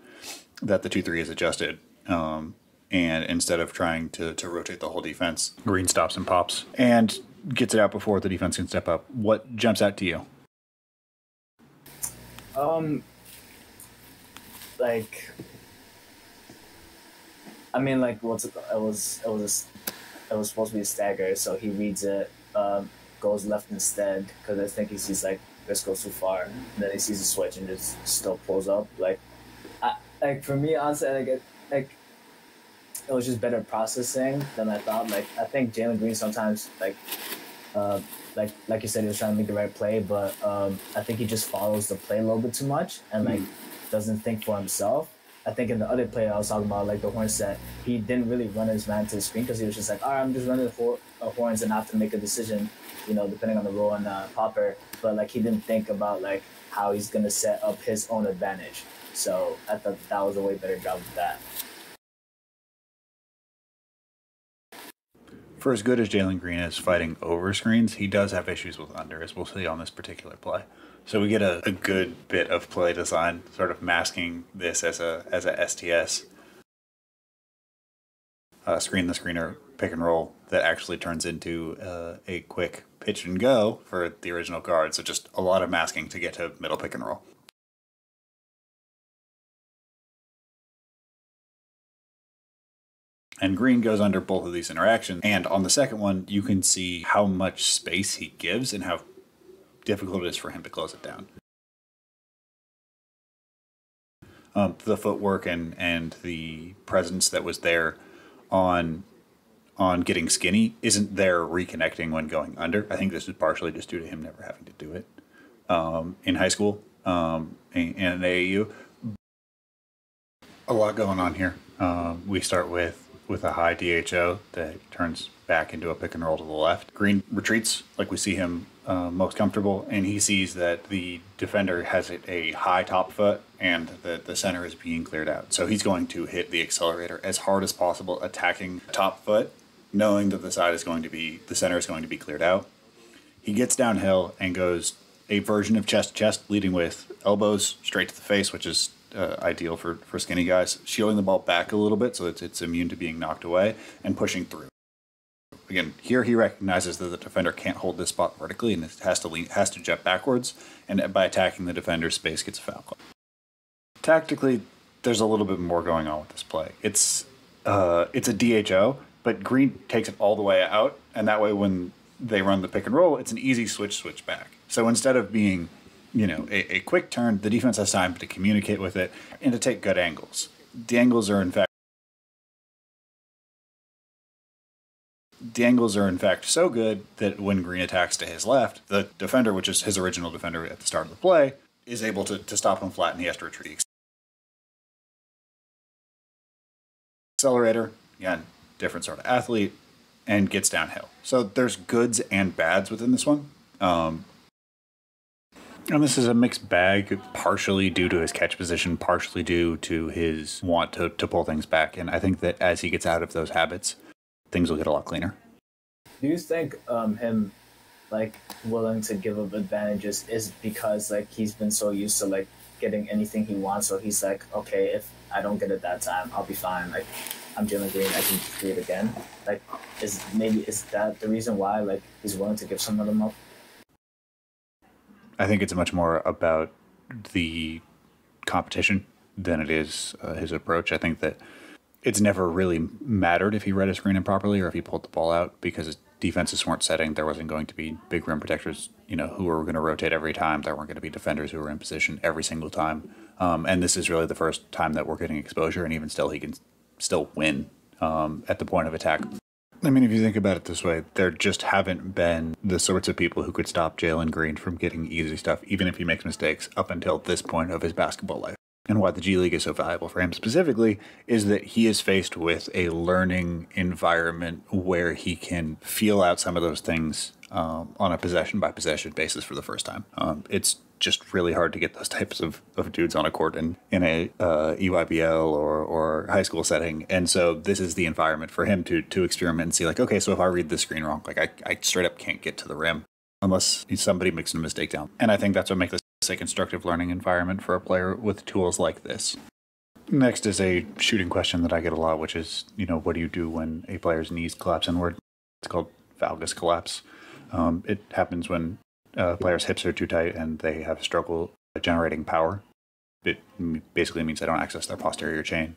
that the 2 3 is adjusted. Um, and instead of trying to, to rotate the whole defense, Green stops and pops and gets it out before the defense can step up. What jumps out to you? Um, like, I mean, like, what's it? It was it was it was supposed to be a stagger, so he reads it, um, goes left instead because I think he sees like this goes too far. And then he sees a switch and just still pulls up. Like, I like for me, honestly, like it, like it was just better processing than I thought. Like, I think Jalen Green sometimes like. Uh, like like you said, he was trying to make the right play, but um, I think he just follows the play a little bit too much and like doesn't think for himself. I think in the other play I was talking about, like the horn set, he didn't really run his man to the screen because he was just like, all right, I'm just running the hor- uh, horns and I have to make a decision, you know, depending on the role and uh, popper. But like he didn't think about like how he's gonna set up his own advantage. So I thought that was a way better job of that. For as good as Jalen Green is fighting over screens, he does have issues with under, as we'll see on this particular play. So we get a, a good bit of play design, sort of masking this as a as a STS uh, screen the screener pick and roll that actually turns into uh, a quick pitch and go for the original guard. So just a lot of masking to get to middle pick and roll. And Green goes under both of these interactions. And on the second one, you can see how much space he gives and how difficult it is for him to close it down. Um, the footwork and, and the presence that was there on on getting skinny isn't there reconnecting when going under. I think this is partially just due to him never having to do it um, in high school um, and, and AAU. A lot going on here. Um, we start with with a high DHO that turns back into a pick and roll to the left. Green retreats like we see him uh, most comfortable, and he sees that the defender has it a high top foot and that the center is being cleared out. So he's going to hit the accelerator as hard as possible, attacking top foot, knowing that the side is going to be the center is going to be cleared out. He gets downhill and goes a version of chest to chest, leading with elbows straight to the face, which is uh, ideal for, for skinny guys, shielding the ball back a little bit so it's, it's immune to being knocked away and pushing through. Again, here he recognizes that the defender can't hold this spot vertically and it has to lean, has to jet backwards, and by attacking the defender's space gets a foul call. Tactically, there's a little bit more going on with this play. It's uh, it's a DHO, but Green takes it all the way out, and that way when they run the pick and roll, it's an easy switch switch back. So instead of being you know, a, a quick turn, the defense has time to communicate with it and to take good angles. The angles are in fact the angles are in fact so good that when Green attacks to his left, the defender, which is his original defender at the start of the play, is able to, to stop him flat and he has to retreat. Accelerator, again, different sort of athlete, and gets downhill. So there's goods and bads within this one. Um, And this is a mixed bag, partially due to his catch position, partially due to his want to, to pull things back. And I think that as he gets out of those habits, things will get a lot cleaner. Do you think um, him like willing to give up advantages is because like he's been so used to like getting anything he wants, so he's like, okay, if I don't get it that time, I'll be fine. Like I'm Jalen Green, I can do it again. Like is maybe is that the reason why like he's willing to give some of them up? I think it's much more about the competition than it is uh, his approach. I think that it's never really mattered if he read a screen improperly or if he pulled the ball out because defenses weren't setting. There wasn't going to be big rim protectors, you know, who were going to rotate every time. There weren't going to be defenders who were in position every single time. Um, and this is really the first time that we're getting exposure, and even still, he can still win um, at the point of attack. I mean, if you think about it this way, there just haven't been the sorts of people who could stop Jalen Green from getting easy stuff, even if he makes mistakes, up until this point of his basketball life. And why the G League is so valuable for him specifically is that he is faced with a learning environment where he can feel out some of those things um, on a possession by possession basis for the first time. Um, it's just really hard to get those types of, of dudes on a court in, in a uh, EYBL or, or high school setting. And so this is the environment for him to to experiment and see like, okay, so if I read the screen wrong, like I, I straight up can't get to the rim unless somebody makes a mistake down. And I think that's what makes this a constructive learning environment for a player with tools like this. Next is a shooting question that I get a lot, which is, you know, what do you do when a player's knees collapse inward? It's called valgus collapse. Um, it happens when uh, players' hips are too tight and they have a struggle generating power. It basically means they don't access their posterior chain.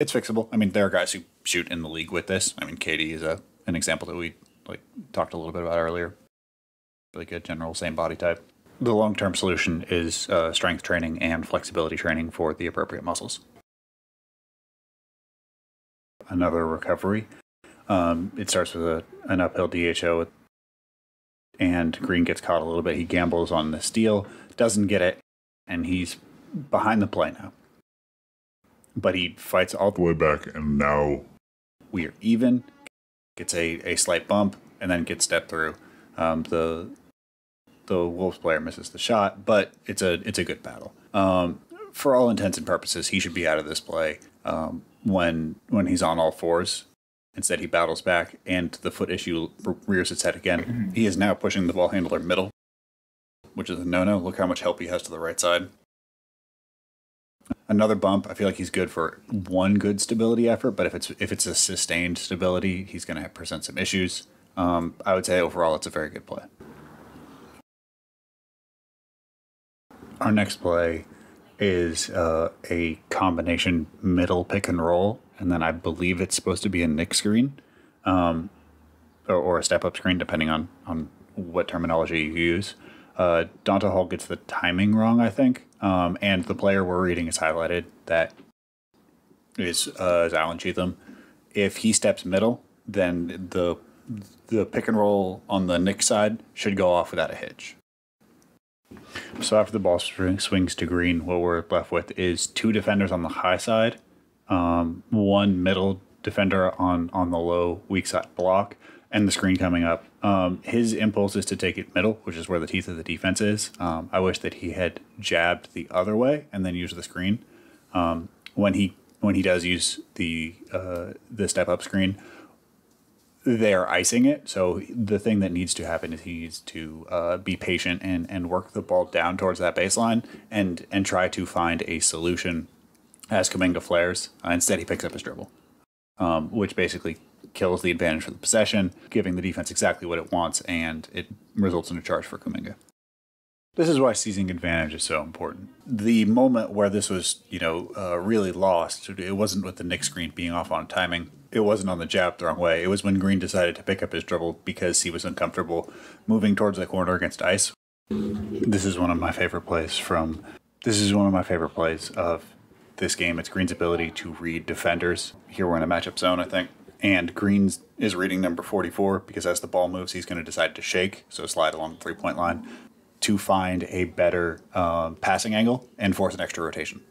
It's fixable. I mean, there are guys who shoot in the league with this. I mean, KD is a an example that we like talked a little bit about earlier. Really good general same body type. The long term solution is uh, strength training and flexibility training for the appropriate muscles. Another recovery. Um, it starts with a, an uphill DHO and Green gets caught a little bit. He gambles on the steal, doesn't get it, and he's behind the play now. But he fights all the way back, and now we are even. Gets a, a slight bump, and then gets stepped through. Um, the the Wolves player misses the shot, but it's a it's a good battle. Um, for all intents and purposes, he should be out of this play um, when when he's on all fours Instead, he battles back, and the foot issue rears its head again. Mm-hmm. He is now pushing the ball handler middle, which is a no no. Look how much help he has to the right side. Another bump. I feel like he's good for one good stability effort, but if it's if it's a sustained stability, he's going to present some issues. Um, I would say overall, it's a very good play. Our next play is uh, a combination middle pick and roll and then I believe it's supposed to be a Nick screen, um, or, or, a step up screen, depending on on what terminology you use. Uh, Donta Hall gets the timing wrong, I think, um, and the player we're reading is highlighted. That is, uh, is Zylan Cheatham. If he steps middle, then the the pick and roll on the Nick side should go off without a hitch. So after the ball swings to green, what we're left with is two defenders on the high side um, one middle defender on on the low weak side block and the screen coming up. Um, his impulse is to take it middle, which is where the teeth of the defense is. Um, I wish that he had jabbed the other way and then used the screen. Um, when he when he does use the uh, the step up screen, they're icing it. So the thing that needs to happen is he needs to uh, be patient and and work the ball down towards that baseline and and try to find a solution as Kuminga flares. Uh, instead, he picks up his dribble, um, which basically kills the advantage for the possession, giving the defense exactly what it wants, and it results in a charge for Kuminga. This is why seizing advantage is so important. The moment where this was, you know, uh, really lost, it wasn't with the Nick screen being off on timing. It wasn't on the jab the wrong way. It was when Green decided to pick up his dribble because he was uncomfortable moving towards the corner against ice. This is one of my favorite plays from. This is one of my favorite plays of this game. It's Green's ability to read defenders. Here we're in a matchup zone, I think. And Green's is reading number 44 because as the ball moves, he's going to decide to shake, so slide along the three point line to find a better um, passing angle and force an extra rotation.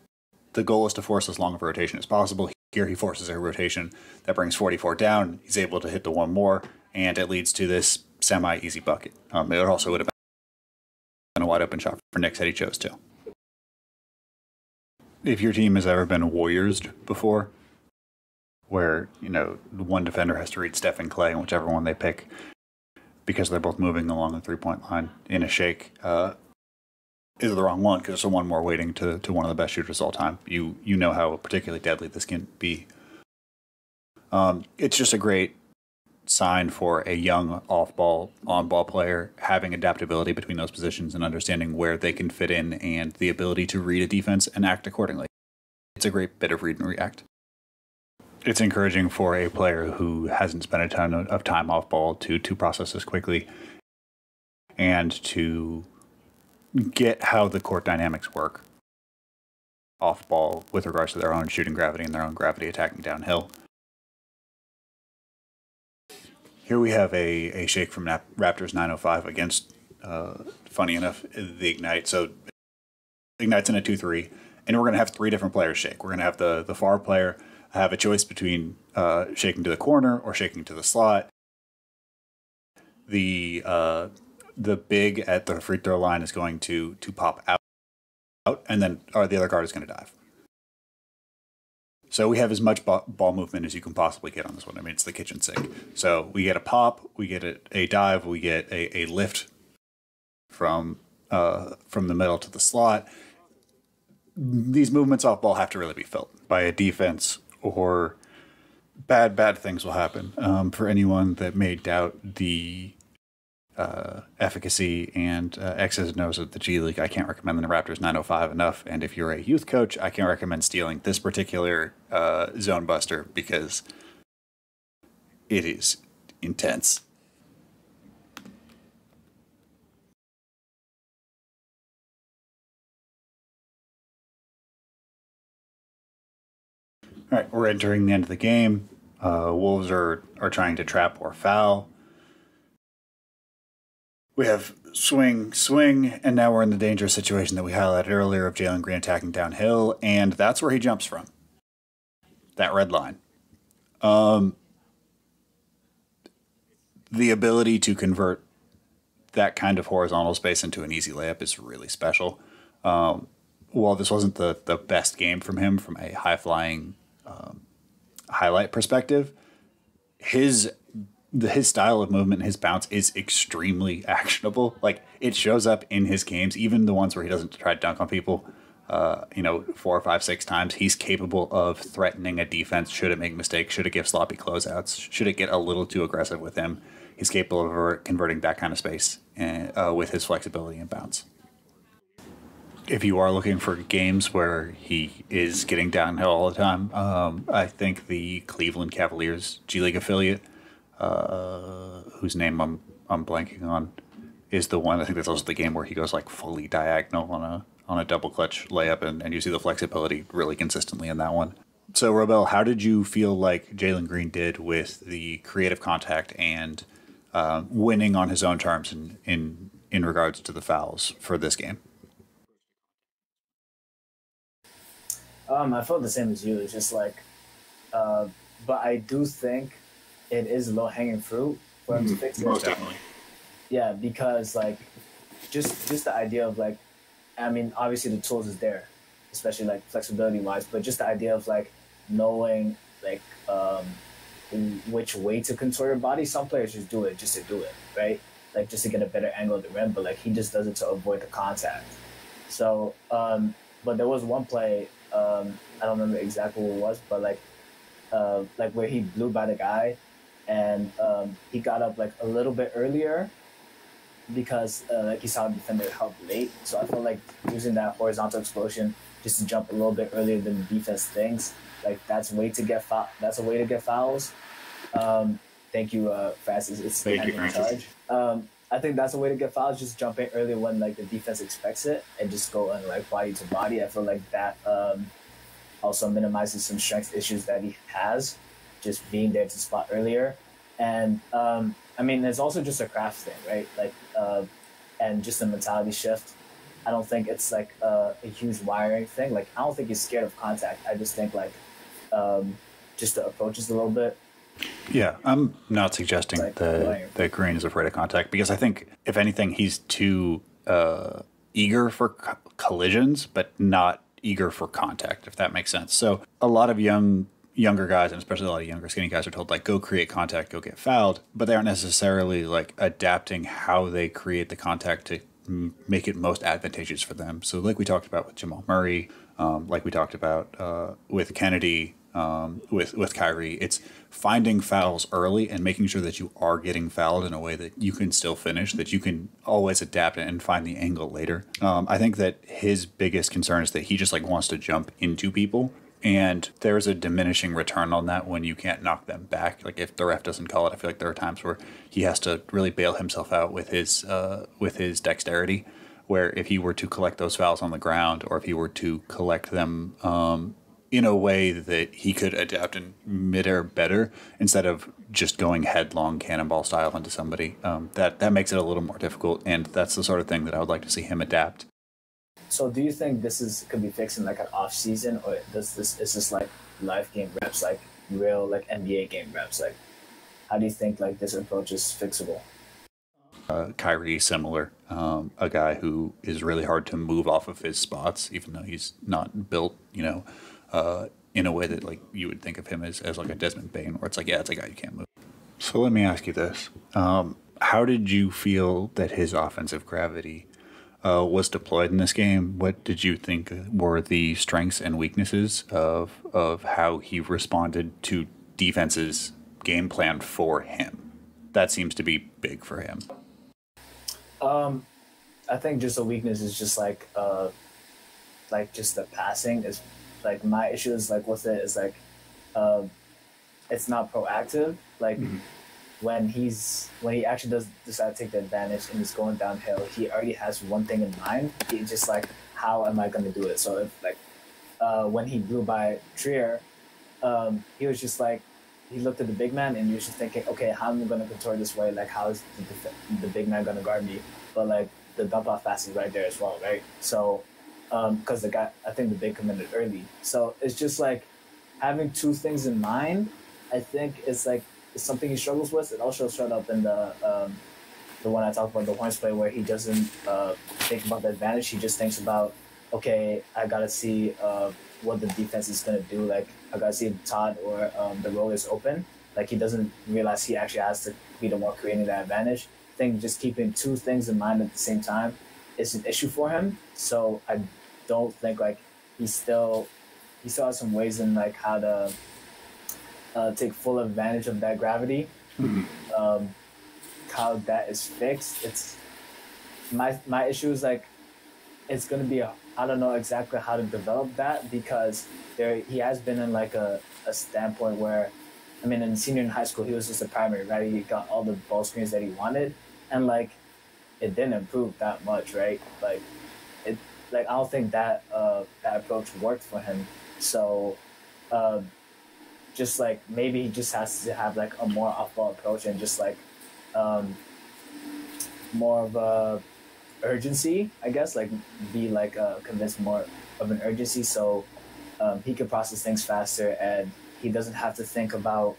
The goal is to force as long of a rotation as possible. Here he forces a rotation that brings 44 down. He's able to hit the one more, and it leads to this semi easy bucket. Um, it also would have been a wide open shot for Nix had he chose to. If your team has ever been Warriors before, where you know one defender has to read Stephen Klay and whichever one they pick, because they're both moving along the three point line in a shake, uh, is the wrong one because a one more waiting to, to one of the best shooters of all time. You you know how particularly deadly this can be. Um, it's just a great sign for a young off ball, on ball player having adaptability between those positions and understanding where they can fit in and the ability to read a defense and act accordingly. It's a great bit of read and react. It's encouraging for a player who hasn't spent a ton of time off ball to to process this quickly and to get how the court dynamics work off ball with regards to their own shooting gravity and their own gravity attacking downhill. Here we have a, a shake from Nap- Raptors 905 against, uh, funny enough, the Ignite. So Ignite's in a 2 3, and we're going to have three different players shake. We're going to have the, the far player have a choice between uh, shaking to the corner or shaking to the slot. The uh, the big at the free throw line is going to to pop out, out and then or the other guard is going to dive. So we have as much ball movement as you can possibly get on this one. I mean, it's the kitchen sink. So we get a pop, we get a, a dive, we get a, a lift from uh, from the middle to the slot. These movements off ball have to really be felt by a defense, or bad bad things will happen. Um, for anyone that may doubt the uh, efficacy and uh, X's and O's of the G League. I can't recommend the Raptors 905 enough. And if you're a youth coach, I can't recommend stealing this particular uh, zone buster because it is intense. All right, we're entering the end of the game. Uh, Wolves are, are trying to trap or foul we have swing, swing, and now we're in the dangerous situation that we highlighted earlier of Jalen Green attacking downhill, and that's where he jumps from. That red line. Um, the ability to convert that kind of horizontal space into an easy layup is really special. Um, while this wasn't the, the best game from him from a high flying um, highlight perspective, his the, his style of movement his bounce is extremely actionable. Like it shows up in his games, even the ones where he doesn't try to dunk on people. Uh, you know, four or five, six times, he's capable of threatening a defense. Should it make mistakes? Should it give sloppy closeouts? Should it get a little too aggressive with him? He's capable of converting that kind of space uh, with his flexibility and bounce. If you are looking for games where he is getting downhill all the time, um, I think the Cleveland Cavaliers G League affiliate uh, whose name I'm I'm blanking on, is the one. I think that's also the game where he goes like fully diagonal on a on a double clutch layup, and, and you see the flexibility really consistently in that one. So, Robel, how did you feel like Jalen Green did with the creative contact and uh, winning on his own terms in, in in regards to the fouls for this game? Um, I felt the same as you. It's just like, uh, but I do think it is low hanging fruit for him mm-hmm. to fix it. Most definitely. Yeah, because like just just the idea of like I mean, obviously the tools is there, especially like flexibility wise, but just the idea of like knowing like um which way to contour your body. Some players just do it just to do it, right? Like just to get a better angle of the rim, but like he just does it to avoid the contact. So, um, but there was one play, um, I don't remember exactly what it was, but like, uh, like where he blew by the guy and um, he got up like a little bit earlier because uh, like he saw the defender help late. So I felt like using that horizontal explosion just to jump a little bit earlier than the defense thinks. Like that's a way to get foul. That's a way to get fouls. Um, thank you, uh, Francis. It's thank you, Francis. charge. Um, I think that's a way to get fouls. Just jump in early when like the defense expects it and just go and like body to body. I feel like that um, also minimizes some strength issues that he has just being there to spot earlier. And um, I mean, it's also just a craft thing, right? Like, uh, and just a mentality shift. I don't think it's like a, a, huge wiring thing. Like, I don't think he's scared of contact. I just think like um, just the approach is a little bit. Yeah, I'm not suggesting like that that Green is afraid of contact because I think if anything, he's too uh, eager for co- collisions, but not eager for contact, if that makes sense. So a lot of young younger guys and especially a lot of younger skinny guys are told like go create contact, go get fouled, but they aren't necessarily like adapting how they create the contact to m- make it most advantageous for them. So like we talked about with Jamal Murray, um, like we talked about uh, with Kennedy, um, with with Kyrie, it's finding fouls early and making sure that you are getting fouled in a way that you can still finish, that you can always adapt and find the angle later. Um, I think that his biggest concern is that he just like wants to jump into people. And there's a diminishing return on that when you can't knock them back. Like if the ref doesn't call it, I feel like there are times where he has to really bail himself out with his uh, with his dexterity. Where if he were to collect those fouls on the ground, or if he were to collect them um, in a way that he could adapt in midair better instead of just going headlong cannonball style into somebody. Um, that that makes it a little more difficult, and that's the sort of thing that I would like to see him adapt. So do you think this is could be fixed in like an off season, or does this is this like live game reps, like real like NBA game reps? Like, how do you think like this approach is fixable? Uh, Kyrie, similar, um, a guy who is really hard to move off of his spots, even though he's not built, you know, uh, in a way that like you would think of him as, as like a Desmond Bane, where it's like, yeah, it's a guy you can't move. So let me ask you this: um, How did you feel that his offensive gravity uh, was deployed in this game? What did you think were the strengths and weaknesses of of how he responded to defenses game plan for him? That seems to be big for him. Um, I think just a weakness is just like uh, like just the passing is like my issue is like with it is like, uh, it's not proactive. Like when he's when he actually does decide to take the advantage and he's going downhill, he already has one thing in mind. He's just like, how am I gonna do it? So if like, uh, when he blew by Trier, um, he was just like, he looked at the big man and he was just thinking, okay, how am I gonna control this way? Like, how is the, the big man gonna guard me? But like the dump off pass is right there as well, right? So, because the guy, I think the big committed early. So it's just like having two things in mind. I think it's like something he struggles with. It also showed up in the um, the one I talked about, the Horns play, where he doesn't uh, think about the advantage. He just thinks about, okay, I gotta see uh, what the defense is gonna do. Like I gotta see Todd or um, the role is open. Like he doesn't realize he actually has to be the one creating that advantage. I think just keeping two things in mind at the same time is an issue for him. So I don't think like he still he still has some ways in like how to uh, take full advantage of that gravity. Um, how that is fixed, it's my my issue is like it's gonna be a I don't know exactly how to develop that because there he has been in like a, a standpoint where I mean in senior in high school he was just a primary, right? He got all the ball screens that he wanted and like it didn't improve that much, right? Like it like I don't think that uh that approach worked for him. So uh, just like maybe he just has to have like a more off ball approach and just like um more of a urgency, I guess, like be like uh, convinced more of an urgency so um, he can process things faster and he doesn't have to think about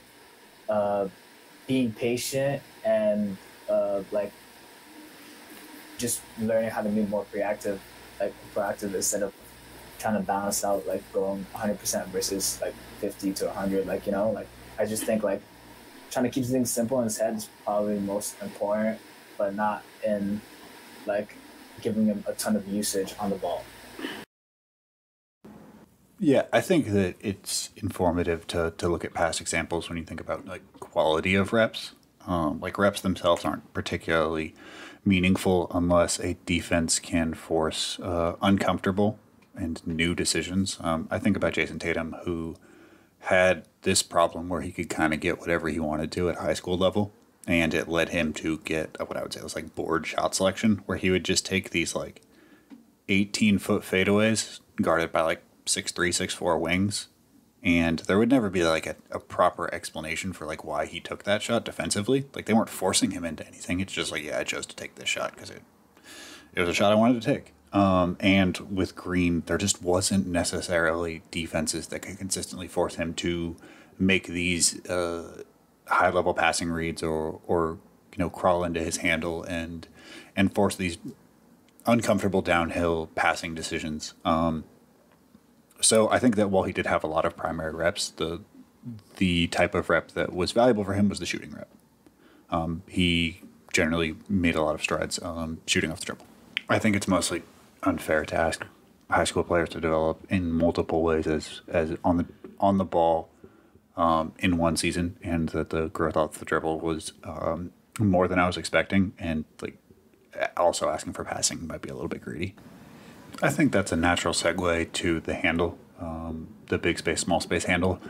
uh, being patient and uh, like just learning how to be more proactive, like proactive instead of trying to balance out like going 100% versus like 50 to 100. Like, you know, like I just think like trying to keep things simple in his head is probably most important, but not in like giving him a ton of usage on the ball. Yeah, I think that it's informative to, to look at past examples when you think about like quality of reps. Um, like reps themselves aren't particularly meaningful unless a defense can force uh, uncomfortable and new decisions. Um, I think about Jayson Tatum, who had this problem where he could kind of get whatever he wanted to at high school level, and it led him to get uh, what I would say was like board shot selection, where he would just take these like 18 foot fadeaways guarded by like six three six four wings and there would never be like a, a proper explanation for like why he took that shot defensively. Like they weren't forcing him into anything. It's just like yeah i chose to take this shot because it it was a shot i wanted to take um, and with green there just wasn't necessarily defenses that could consistently force him to make these uh, high level passing reads or or you know crawl into his handle and and force these uncomfortable downhill passing decisions. Um, so I think that while he did have a lot of primary reps, the the type of rep that was valuable for him was the shooting rep. Um, he generally made a lot of strides um, shooting off the dribble. I think it's mostly unfair to ask high school players to develop in multiple ways as as on the on the ball um, in one season, and that the growth off the dribble was um, more than I was expecting, and like also asking for passing might be a little bit greedy. I think that's a natural segue to the handle, um, the big space, small space handle.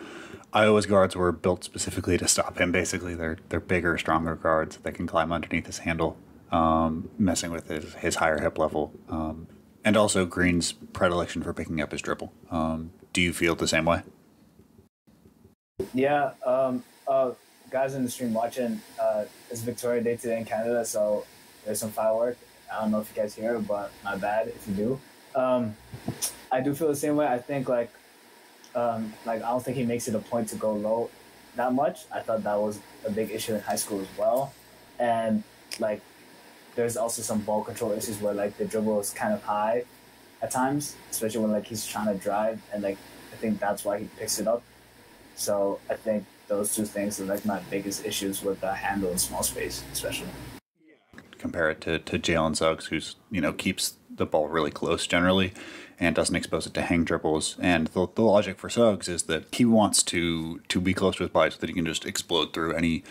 Iowa's guards were built specifically to stop him. Basically, they're they're bigger, stronger guards that can climb underneath his handle, um, messing with his, his higher hip level, um, and also Green's predilection for picking up his dribble. Um, do you feel the same way? Yeah, um, uh, guys in the stream watching, uh, it's Victoria Day today in Canada, so there's some firework. I don't know if you guys hear, but my bad if you do. Um, I do feel the same way. I think like, um, like I don't think he makes it a point to go low that much. I thought that was a big issue in high school as well, and like, there's also some ball control issues where like the dribble is kind of high at times, especially when like he's trying to drive, and like I think that's why he picks it up. So I think those two things are like my biggest issues with the handle in small space, especially compare it to, to Jalen Suggs, who's you know keeps the ball really close generally and doesn't expose it to hang dribbles. And the, the logic for Suggs is that he wants to to be close to his body so that he can just explode through any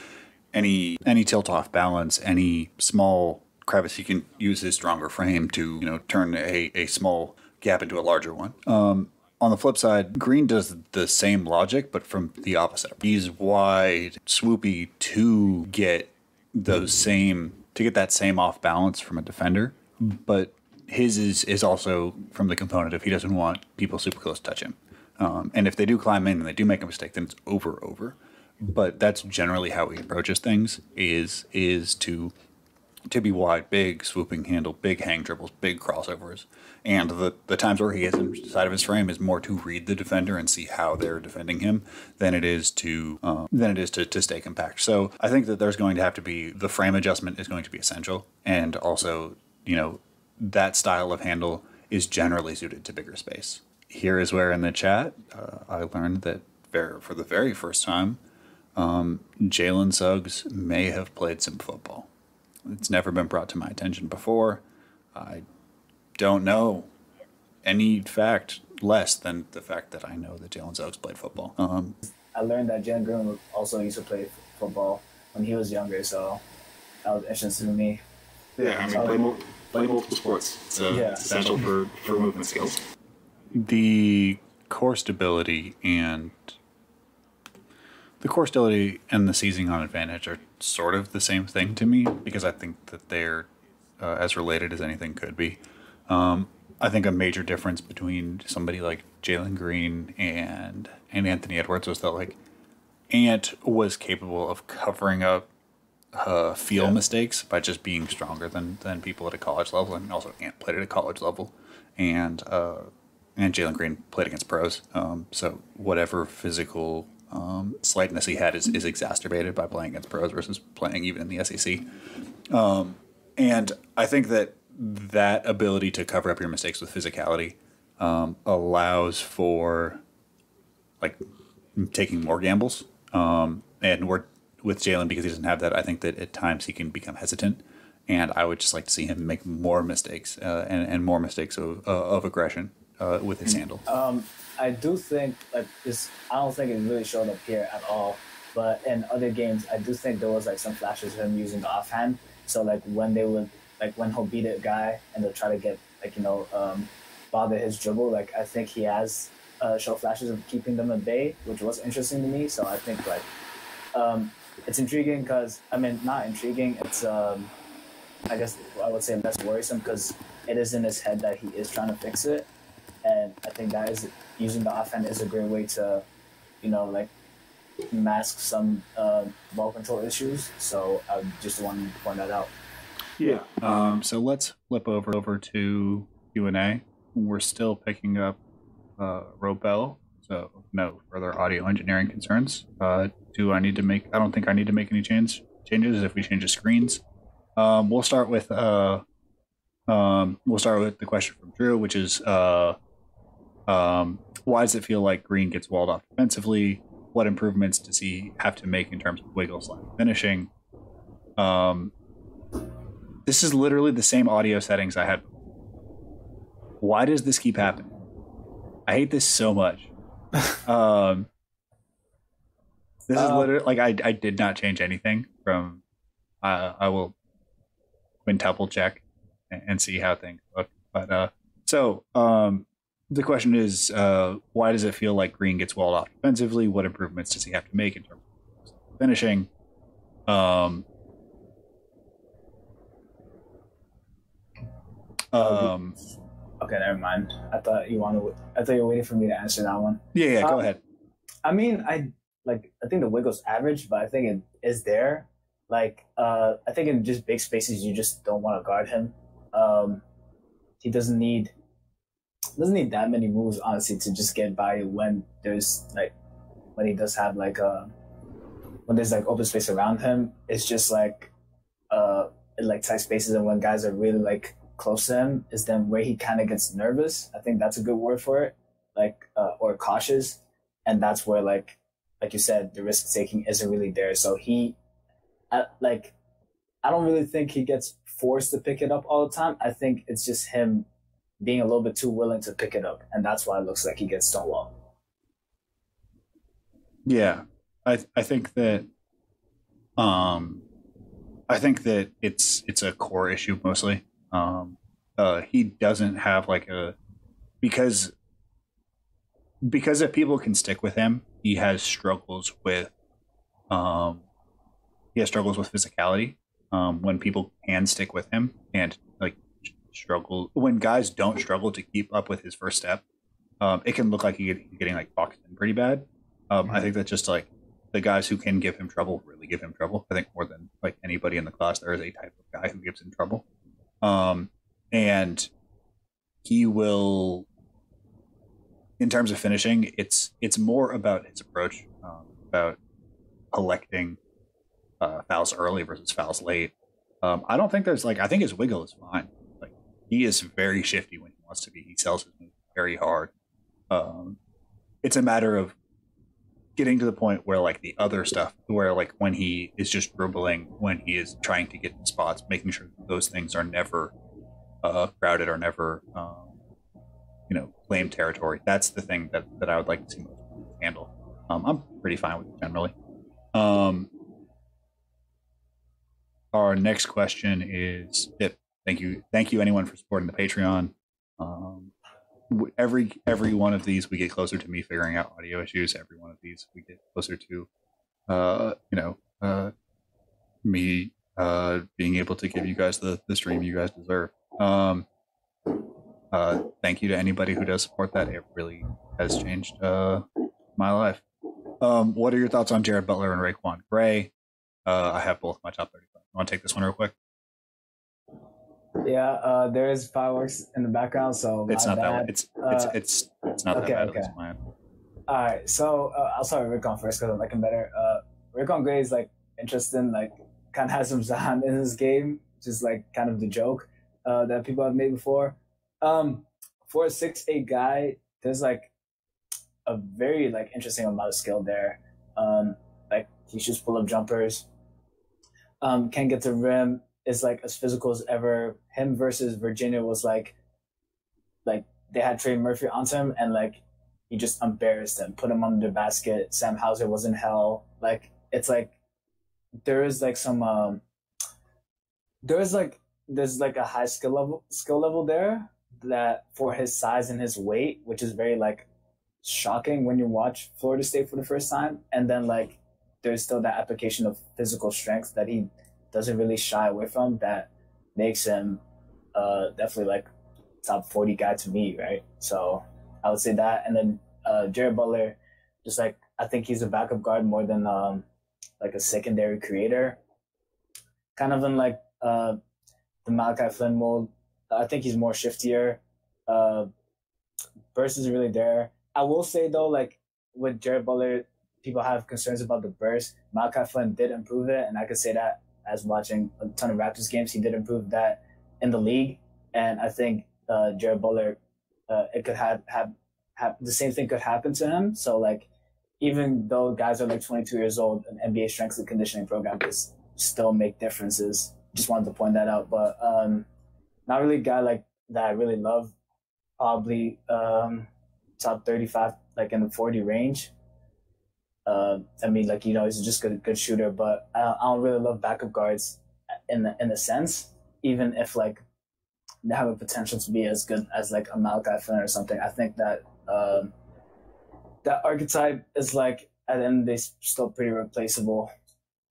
any any tilt off balance, any small crevice. He can use his stronger frame to you know turn a, a small gap into a larger one. Um, on the flip side, Green does the same logic, but from the opposite. He's wide, swoopy to get those same to get that same off balance from a defender, but his is is also from the component of he doesn't want people super close to touch him. Um, and if they do climb in and they do make a mistake, then it's over over. But that's generally how he approaches things is is to be wide, big swooping handle, big hang dribbles, big crossovers. And the, the times where he gets inside of his frame is more to read the defender and see how they're defending him than it is to um, than it is to, to stay compact. So I think that there's going to have to be the frame adjustment is going to be essential, and also you know that style of handle is generally suited to bigger space. Here is where in the chat uh, I learned that for the very first time, um, Jalen Suggs may have played some football. It's never been brought to my attention before. I don't know any fact less than the fact that I know that Jalen Suggs played football. Um, I learned that Jalen Green also used to play football when he was younger, so that was interesting to me. Yeah, I mean, play, mo- play multiple sports. It's uh, yeah. essential for, for movement skills. The core stability and the core stability and the seizing on advantage are sort of the same thing to me because I think that they're uh, as related as anything could be. Um, I think a major difference between somebody like Jalen Green and and Anthony Edwards was that like Ant was capable of covering up uh, feel yeah. mistakes by just being stronger than than people at a college level, and also Ant played at a college level, and uh, and Jalen Green played against pros. Um, so whatever physical um, slightness he had is, is exacerbated by playing against pros versus playing even in the SEC. Um, and I think that that ability to cover up your mistakes with physicality um, allows for like taking more gambles. Um, and we're with Jalen because he doesn't have that. I think that at times he can become hesitant, and I would just like to see him make more mistakes uh, and, and more mistakes of, uh, of aggression uh, with his handle. Um, I do think like this. I don't think it really showed up here at all. But in other games, I do think there was like some flashes of him using the offhand. So like when they would like when he'll beat a guy and they'll try to get like you know um, bother his dribble. Like I think he has uh, show flashes of keeping them at bay, which was interesting to me. So I think like um, it's intriguing because I mean not intriguing. It's um, I guess I would say less worrisome because it is in his head that he is trying to fix it, and I think that is using the offhand is a great way to, you know, like mask some uh, ball control issues. So I just wanted to point that out. Yeah. Um, so let's flip over over to Q and A. We're still picking up uh, Robel. So no further audio engineering concerns. Uh, do I need to make? I don't think I need to make any change changes if we change the screens. Um, we'll start with uh, Um, we'll start with the question from Drew, which is uh, um, why does it feel like Green gets walled off defensively? What improvements does he have to make in terms of wiggles line finishing? Um, this is literally the same audio settings I had. Why does this keep happening? I hate this so much. um, this is Uh, literally like I I did not change anything from. Uh, I will quintuple check and, and see how things look. But uh, so um, the question is, uh, why does it feel like Green gets walled off defensively? What improvements does he have to make in terms of finishing? Um, um, Okay, never mind. I thought you wanted. I thought you were waiting for me to answer that one. yeah, yeah, go Um, ahead. I mean, I like. I think the wiggle's average, but I think it is there. Like, uh, I think in just big spaces, you just don't want to guard him. Um, he doesn't need doesn't need that many moves, honestly, to just get by when there's like when he does have like uh when there's like open space around him. It's just like uh like tight spaces, and when guys are really like close to him, is then where he kind of gets nervous. I think that's a good word for it, like uh, or cautious and that's where like like you said the risk taking isn't really there so he I, like i don't really think he gets forced to pick it up all the time i think it's just him being a little bit too willing to pick it up and that's why it looks like he gets stonewalled Yeah, I I think that um I think that it's it's a core issue mostly. Um uh he doesn't have like a because because if people can stick with him, he has struggles with um he has struggles with physicality. Um when people can stick with him and like struggle when guys don't struggle to keep up with his first step, um it can look like he's getting like boxed in pretty bad. Um, I think that's just like the guys who can give him trouble really give him trouble. I think more than like anybody in the class, there is a type of guy who gives him trouble. Um, and he will, in terms of finishing, it's it's more about his approach, um, about collecting uh, fouls early versus fouls late. Um, I don't think there's like I think his wiggle is fine. He is very shifty when he wants to be. He sells his move very hard. Um, it's a matter of getting to the point where like the other stuff where like when he is just dribbling when he is trying to get in spots making sure those things are never uh crowded or never um you know claim territory that's the thing that that i would like to see most handle um i'm pretty fine with it generally um our next question is yep, thank you thank you anyone for supporting the patreon. Um every every one of these we get closer to me figuring out audio issues. Every one of these we get closer to uh you know uh me uh being able to give you guys the the stream you guys deserve. Um uh thank you to anybody who does support that. It really has changed uh my life. Um what are your thoughts on jared butler and Raiquan Gray? Uh i have both my top 35 want to take this one real quick yeah uh there is fireworks in the background so it's not that bad. one it's it's Uh, it's it's not okay, that bad okay. All right, so uh, I'll start with Raiquan first because I like him better. Uh, Raiquan Gray is like interesting, like kind of has some Zion in his game, just like kind of the joke uh, that people have made before. Um, for a six eight guy, there's like a very like interesting amount of skill there. Um, like he shoots pull up jumpers, um, can get to rim, is like as physical as ever. Him versus Virginia was like, like they had Trey Murphy onto him, and like he just embarrassed them, put him under the basket. Sam Hauser was in hell. Like it's like there is like some um there is like there's like a high skill level skill level there that for his size and his weight, which is very like shocking when you watch Florida State for the first time. And then like there's still that application of physical strength that he doesn't really shy away from that makes him uh definitely like top 40 guy to me, right? So I would say that. And then uh, Jared Butler, just like I think he's a backup guard more than um, like a secondary creator. Kind of in like uh, the Malachi Flynn mold. I think he's more shiftier. Uh, burst is really there. I will say though, like with Jared Butler, people have concerns about the burst. Malachi Flynn did improve it, and I could say that as watching a ton of Raptors games, he did improve that in the league. and I think uh, Jared Butler, uh, it could have have have the same thing could happen to him. So like, even though guys are like 22 years old, an NBA strength and conditioning program could still make differences. Just wanted to point that out, but um, not really a guy like that I really love. Probably um, top 35, like in the 40 range. Uh, I mean, like you know, he's just a good, good shooter, but I, I don't really love backup guards in the in the sense. Even if like they have a potential to be as good as like a Malachi Flynn or something, I think that um, that archetype is like at the end they still pretty replaceable.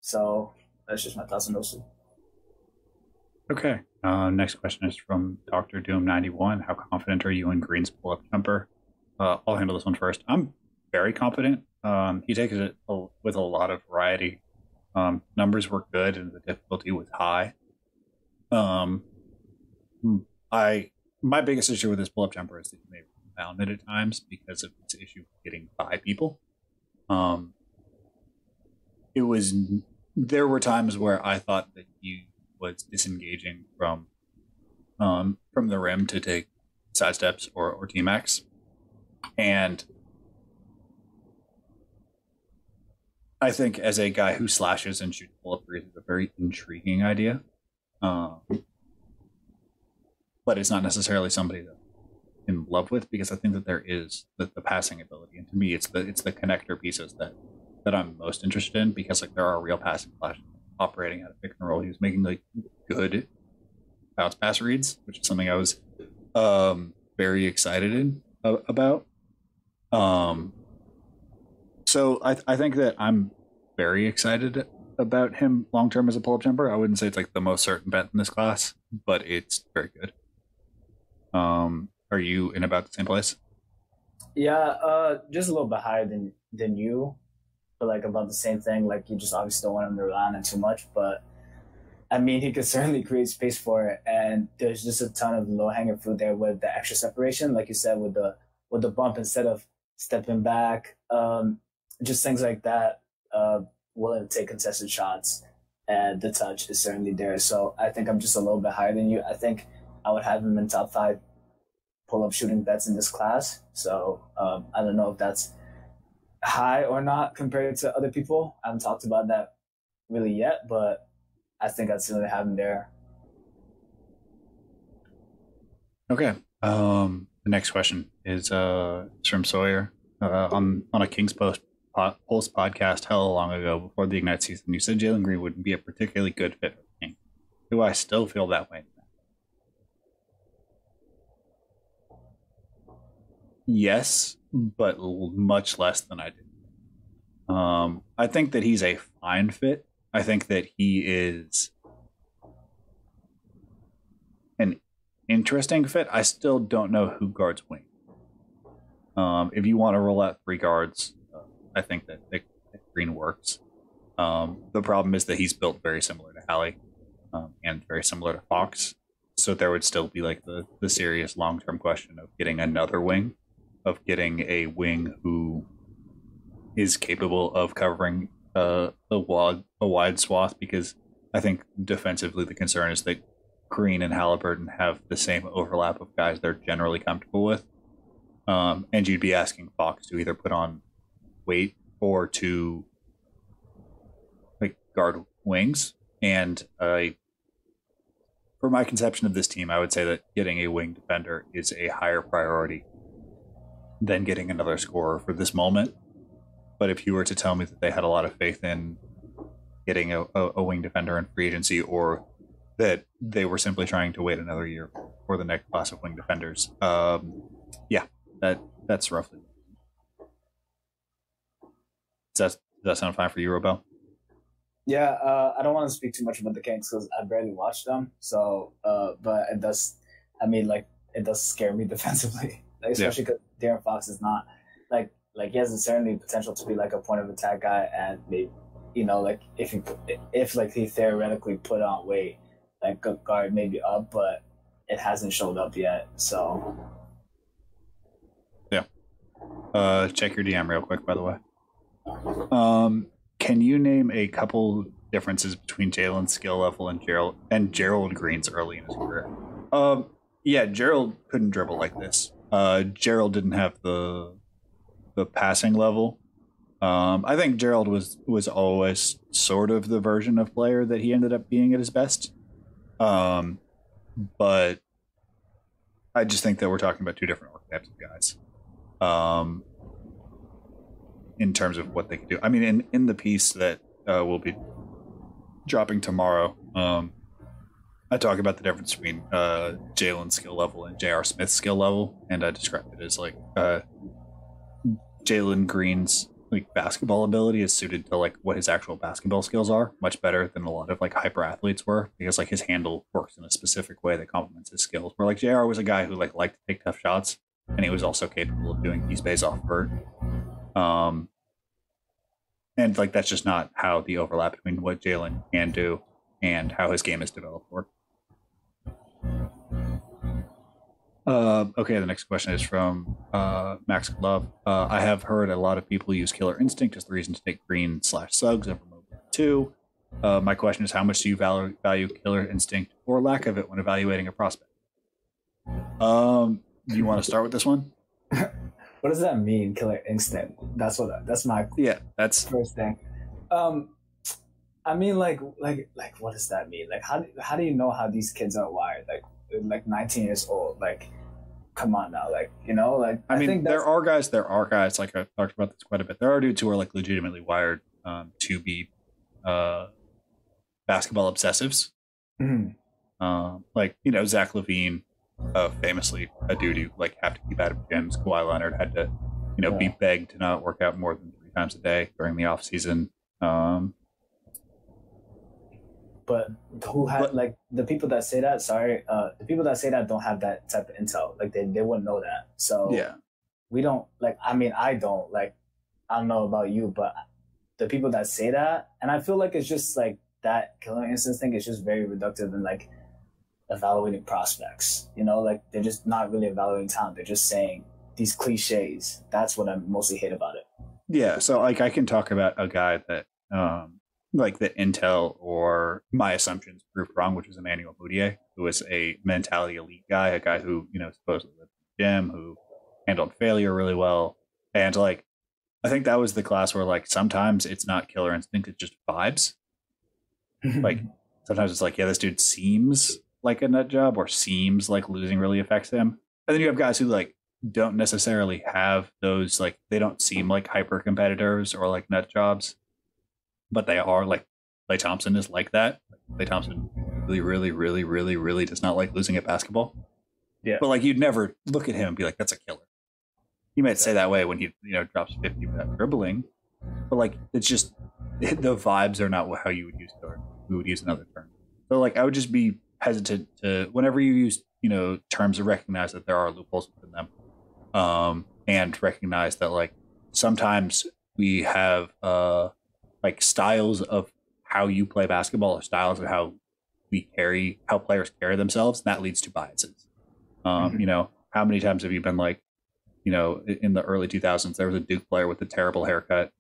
So that's just my thoughts on those. Okay. Uh, next question is from Doctor Doom ninety one. How confident are you in Green's pull up jumper? Uh, I'll handle this one first. I'm very competent. Um, he takes it with a lot of variety. Um, numbers were good and the difficulty was high. Um, I my biggest issue with this pull up jumper is that you may found it at times because of its issue getting by people. Um, it was there were times where I thought that he was disengaging from um, from the rim to take side steps or or T max, and I think as a guy who slashes and shoots threes is a very intriguing idea. Um, but it's not necessarily somebody that I'm in love with because I think that there is the, the passing ability, and to me, it's the it's the connector pieces that that I'm most interested in because like there are real passing flashes operating at a pick and roll. He was making like good bounce pass reads, which is something I was um, very excited in, about. Um, so I I think that I'm very excited about him long term as a pull up jumper. I wouldn't say it's like the most certain bet in this class, but it's very good. Um, are you in about the same place? Yeah, uh, just a little bit higher than than you, but like about the same thing. Like you just obviously don't want him to rely on it too much, but I mean he could certainly create space for it, and there's just a ton of low hanging fruit there with the extra separation, like you said, with the with the bump instead of stepping back, um, just things like that. Uh, willing to take contested shots, and the touch is certainly there. So I think I'm just a little bit higher than you. I think I would have him in top five pull up shooting bets in this class. So um, I don't know if that's high or not compared to other people. I haven't talked about that really yet, but I think I'd certainly have him there. Okay. Um, the next question is uh, from Sawyer uh, on on a Kings Post Pulse podcast hell long ago before the Ignite season. You said Jalen Green wouldn't be a particularly good fit for King. Do I still feel that way? Yes, but much less than I did. Um, I think that he's a fine fit. I think that he is an interesting fit. I still don't know who guards wing. Um, if you want to roll out three guards, I think that, that, Green works. Um, the problem is that he's built very similar to Hallie um, and very similar to Fox. So there would still be like the, the serious long term question of getting another wing of getting a wing who is capable of covering uh, a wide a wide swath because I think defensively the concern is that Green and Halliburton have the same overlap of guys they're generally comfortable with. Um, and you'd be asking Fox to either put on weight for to like guard wings. And uh, for my conception of this team, I would say that getting a wing defender is a higher priority than getting another scorer for this moment. But if you were to tell me that they had a lot of faith in getting a, a, a wing defender in free agency, or that they were simply trying to wait another year for the next class of wing defenders, um, yeah, that that's roughly. Does that, does that sound fine for you, Robel? Yeah, uh, I don't want to speak too much about the Kings because I barely watched them. So, uh, but it does. I mean, like it does scare me defensively, like, especially because De'Aaron Fox is not like like he has a certainly potential to be like a point of attack guy, and maybe you know like if he if like he theoretically put on weight, like guard maybe up, but it hasn't showed up yet. So yeah, uh, check your DM real quick, by the way. Um, can you name a couple differences between Jalen's skill level and Gerald and Gerald Green's early in his career? Um, Yeah, Gerald couldn't dribble like this. Uh, Gerald didn't have the the passing level. Um, I think Gerald was was always sort of the version of player that he ended up being at his best. Um, but I just think that we're talking about two different types of guys. Um, in terms of what they can do. I mean, in in the piece that uh, will be dropping tomorrow, um, I talk about the difference between uh, Jalen's skill level and J.R. Smith's skill level, and I describe it as like uh, Jalen Green's like basketball ability is suited to like what his actual basketball skills are, much better than a lot of like hyper athletes were, because like his handle works in a specific way that complements his skills. Where like J.R. was a guy who like liked to take tough shots, and he was also capable of doing these bays off vert. Um, and like that's just not how the overlap between what Jalen can do and how his game is developed work. Uh, okay, the next question is from uh, Max Love. Uh, I have heard a lot of people use Killer Instinct as the reason to take Green slash Suggs over Mobley 2. Uh, my question is how much do you value, value Killer Instinct or lack of it when evaluating a prospect? Um, do you want to start with this one? what does that mean, Killer Instinct? That's what. That's my yeah. That's first thing. Um, I mean, like, like, like, what does that mean? Like, how do, how do you know how these kids are wired? Like, like 19 years old. Like, come on now, like you know, like I, I mean, there are guys, there are guys. Like i've talked about this quite a bit. There are dudes who are like legitimately wired um, to be uh, basketball obsessives. Uh, like you know, Zach LaVine, uh, famously a dude who like have to keep out of gyms. Kawhi Leonard had to, you know, yeah. be begged to not work out more than three times a day during the off season. Um, but who had but, like the people that say that sorry uh the people that say that don't have that type of intel like they, they wouldn't know that so yeah we don't like i mean i don't like i don't know about you but the people that say that and i feel like it's just like that killer instinct thing is just very reductive and like evaluating prospects you know like they're just not really evaluating talent they're just saying these cliches that's what i mostly hate about it yeah so like i can talk about a guy that um like the intel or my assumptions proved wrong, which was Emmanuel Mudiay, who was a mentality elite guy, a guy who, you know, supposedly lived in the gym, who handled failure really well. And like, I think that was the class where like sometimes it's not killer instinct, it's just vibes. like sometimes it's like, yeah, this dude seems like a nut job or seems like losing really affects him. And then you have guys who like don't necessarily have those like they don't seem like hyper competitors or like nut jobs but they are like Klay Thompson is like that. Klay Thompson really, really, really, really, really does not like losing at basketball. Yeah. But like you'd never look at him and be like, that's a killer. You might say that way when he, you know, drops 50 without dribbling. But like it's just the vibes are not how you would use it or we would use another term. So like I would just be hesitant to whenever you use, you know, terms to recognize that there are loopholes within them. Um, and recognize that like sometimes we have uh like styles of how you play basketball or styles of how we carry how players carry themselves and that leads to biases um, mm-hmm. you know how many times have you been like you know in the early 2000s there was a duke player with a terrible haircut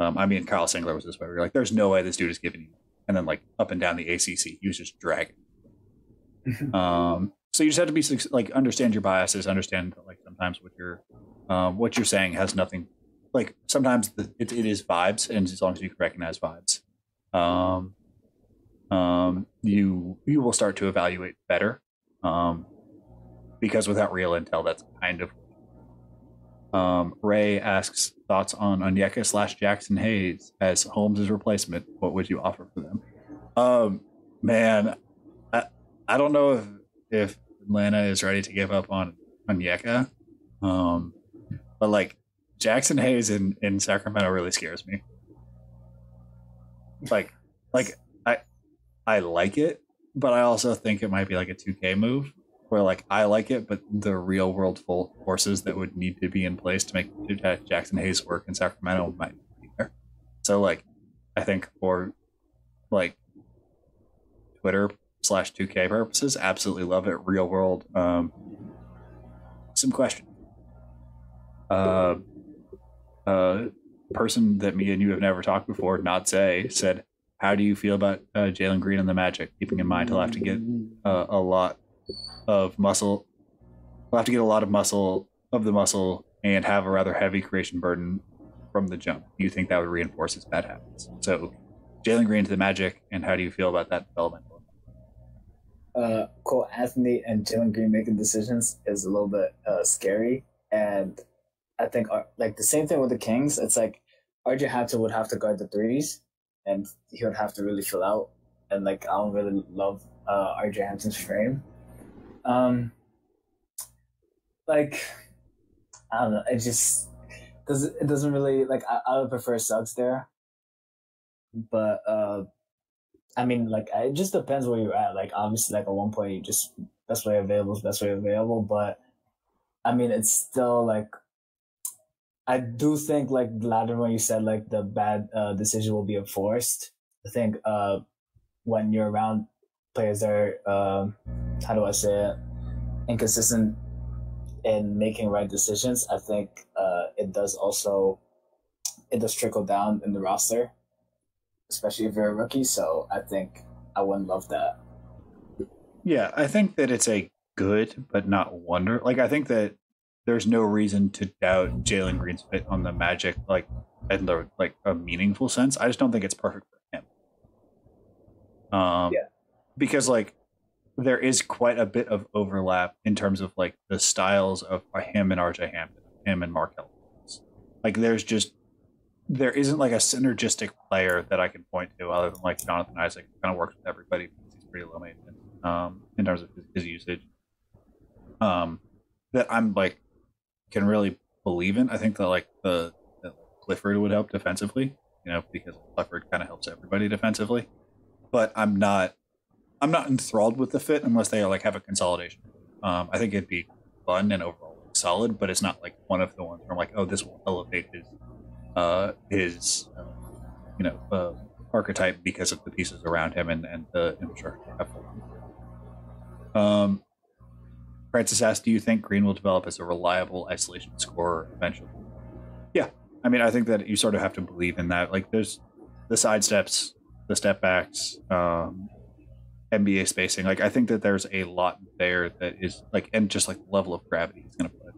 um, i mean kyle singler was this way you're like there's no way this dude is giving you and then like up and down the acc you just drag mm-hmm. um, so you just have to be like understand your biases understand like sometimes what you're um, what you're saying has nothing like sometimes the, it, it is vibes, and as long as you can recognize vibes, um, um, you you will start to evaluate better. Um, because without real intel, that's kind of. Um, Ray asks thoughts on Onyeka slash Jaxson Hayes as Holmes' replacement. What would you offer for them? Um, man, I, I don't know if if Atlanta is ready to give up on Onyeka. Um, but like Jaxson Hayes in, in Sacramento really scares me. Like, like I, I like it, but I also think it might be like a 2K move where like I like it, but the real world full forces that would need to be in place to make Jaxson Hayes work in Sacramento might be there. So like, I think for like Twitter slash 2K purposes, absolutely love it. Real world, um, some question. Uh, a person that me and you have never talked before, not say, said, "How do you feel about uh, Jalen Green and the Magic?" Keeping in mind he'll have to get uh, a lot of muscle. We'll have to get a lot of muscle of the muscle and have a rather heavy creation burden from the jump. Do you think that would reinforce his bad habits? So, Jalen Green to the Magic, and how do you feel about that development? Uh, Cole Anthony and Jalen Green making decisions is a little bit uh, scary, and I think uh, like the same thing with the Kings. It's like RJ Hampton would have to guard the threes, and he would have to really fill out. And like I don't really love uh, RJ Hampton's frame. Um, like I don't know. It just does. It doesn't really like. I, I would prefer Suggs there, but uh, I mean, like it just depends where you're at. Like obviously, like at one point, you just best way available is best way available. But I mean, it's still like I do think like latter when you said like the bad uh, decision will be enforced. I think uh, when you're around players are uh, how do I say it inconsistent in making right decisions, I think uh, it does also it does trickle down in the roster, especially if you're a rookie. So I think I wouldn't love that. Yeah, I think that it's a good but not wonder. Like I think that there's no reason to doubt Jalen Green's fit on the Magic, like in the like a meaningful sense. I just don't think it's perfect for him. Um, Yeah. Because like there is quite a bit of overlap in terms of like the styles of him and RJ Hampton, him and Markelle. Like there's just there isn't like a synergistic player that I can point to other than like Jonathan Isaac. Kind of works with everybody. because He's pretty low maintenance um, in terms of his, his usage. Um, that I'm like can really believe in. I think that like the that Clifford would help defensively, you know, because Clifford kind of helps everybody defensively. But I'm not I'm not enthralled with the fit unless they like have a consolidation. Um, I think it'd be fun and overall solid, but it's not like one of the ones where I'm like, oh, this will elevate his uh, his uh, you know uh, archetype because of the pieces around him and, and the infrastructure. Um, Francis asked, "Do you think Green will develop as a reliable isolation scorer eventually?" Yeah, I mean, I think that you sort of have to believe in that. Like, there's the side steps, the step backs, um, NBA spacing. Like, I think that there's a lot there that is like, and just like level of gravity he's going to play.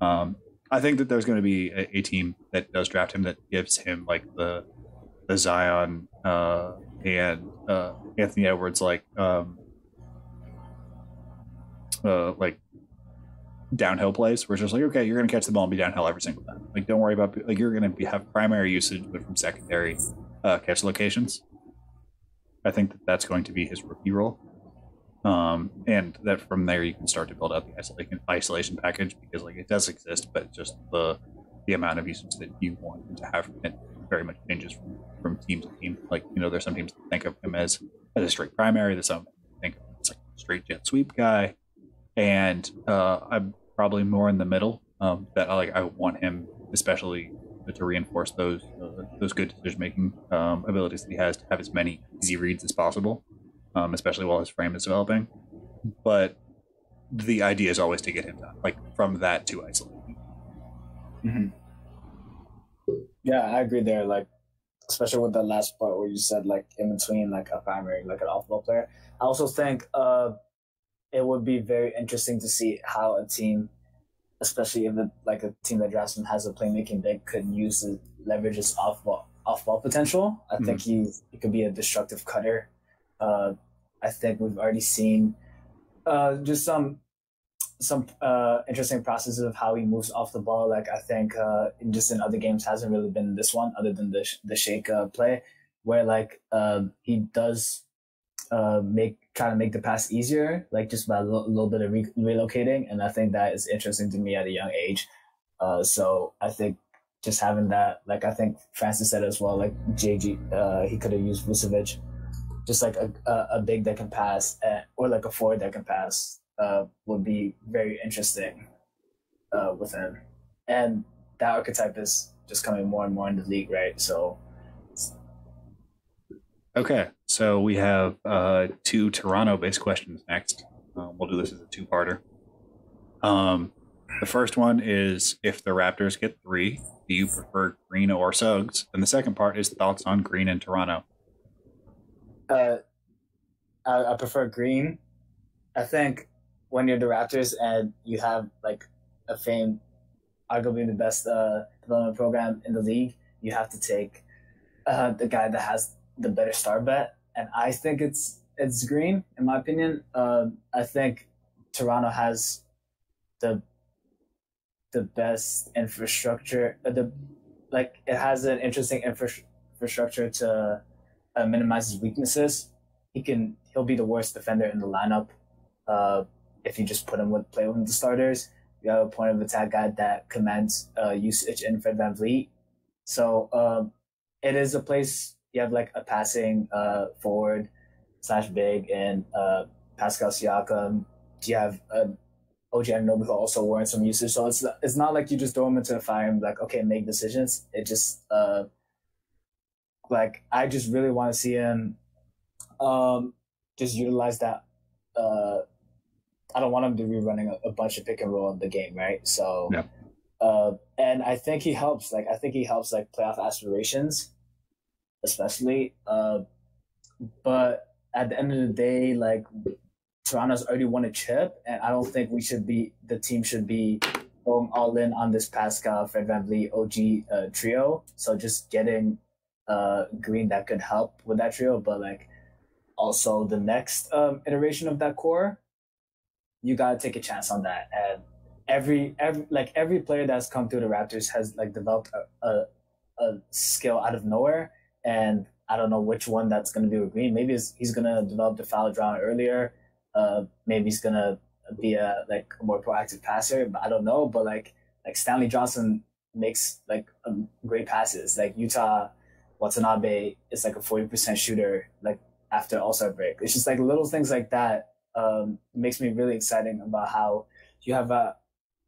Um, I think that there's going to be a, a, team that does draft him that gives him like the the Zion uh, and uh, Anthony Edwards like um, uh, like downhill plays where it's just like okay you're going to catch the ball and be downhill every single time like don't worry about like you're going to have primary usage but from secondary uh, catch locations i think that that's going to be his rookie role um, and that from there you can start to build out the isolation, isolation package because like it does exist but just the the amount of usage that you want him to have it very much changes from, from team to team like you know there's some teams that think of him as as a straight primary there's some think of him as like a straight jet sweep guy and uh, I'm probably more in the middle. Um, that I like I want him especially to reinforce those uh, those good decision making um, abilities that he has to have as many easy reads as possible, um, especially while his frame is developing. But the idea is always to get him done, like from that to isolation. Mm-hmm. Yeah, I agree there. Like, especially with the last part where you said like in between like a primary, like an off ball player. I also think uh it would be very interesting to see how a team, especially if it, like a team that drafts him has a playmaking big, could use to leverage his off ball off ball potential. I mm-hmm. think he he could be a destructive cutter. Uh, I think we've already seen uh, just some some uh, interesting processes of how he moves off the ball. Like I think uh, just in other games hasn't really been this one, other than the the shake uh, play, where like uh, he does uh, make trying to make the pass easier, like just by a little, bit of re- relocating. And I think that is interesting to me at a young age. Uh, so I think just having that, like I think Francis said as well, like JG, uh, he could have used Vucevic, just like a, a, a big that can pass, uh, or like a forward that can pass, uh, would be very interesting uh, with him. And that archetype is just coming more and more in the league, right? So Okay, so we have uh, two Toronto-based questions next. Uh, we'll do this as a two-parter. Um, the first one is if the Raptors get three, do you prefer Green or Suggs? And the second part is thoughts on Green in Toronto. Uh, I, I prefer Green. I think when you're the Raptors and you have like a famed, arguably the best uh, development program in the league, you have to take uh, the guy that has the better star bet. And I think it's it's Green, in my opinion. Uh, I think Toronto has the the best infrastructure. Uh, the like it has an interesting infra- infrastructure to uh, minimize his weaknesses. He can he'll be the worst defender in the lineup uh, if you just put him with play with the starters. You have a point of attack guy that commands uh, usage in Fred VanVleet. So um, it is a place you have like a passing uh, forward slash big and uh, Pascal Siakam. Do you have uh, OG Anunoby who also warrants some usage. So it's it's not like you just throw him into the fire and be like, okay, make decisions. It just uh, like I just really want to see him um, just utilize that. Uh, I don't want him to be running a, a bunch of pick and roll in the game, right? So, yeah. uh, and I think he helps. Like I think he helps like playoff aspirations, especially. Uh, but at the end of the day, like Toronto's already won a chip, and I don't think we should be the team should be going all in on this Pascal, Fred VanVleet, OG uh, trio. So just getting uh, Green that could help with that trio, but like also the next um, iteration of that core, you gotta take a chance on that. And every every like every player that's come through the Raptors has like developed a, a, a skill out of nowhere, and I don't know which one that's gonna be with Green. Maybe he's gonna develop the foul draw earlier. Uh, maybe he's gonna be a like a more proactive passer, but I don't know. But like like Stanley Johnson makes like um, great passes. Like Yuta Watanabe is like a forty percent shooter. Like after All Star break, it's just like little things like that um, makes me really exciting about how you have a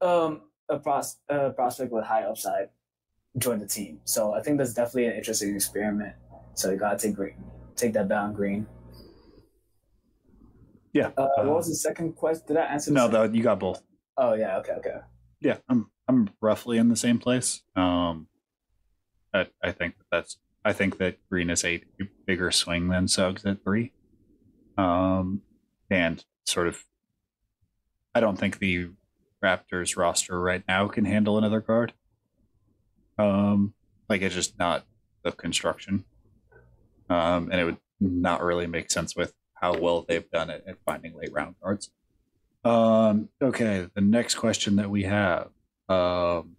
um, a, pros- a prospect with high upside join the team. So I think that's definitely an interesting experiment. So you gotta take green, take that on green. Yeah. Uh, what was the second question? Did I answer? No, though you got both. Oh yeah. Okay. Okay. Yeah, I'm I'm roughly in the same place. Um, I I think that that's I think that green is a bigger swing than Suggs at three. Um, and sort of, I don't think the Raptors roster right now can handle another guard. Um, like it's just not the construction. Um, and it would not really make sense with how well they've done it at finding late round guards. Um, okay, the next question that we have. Um,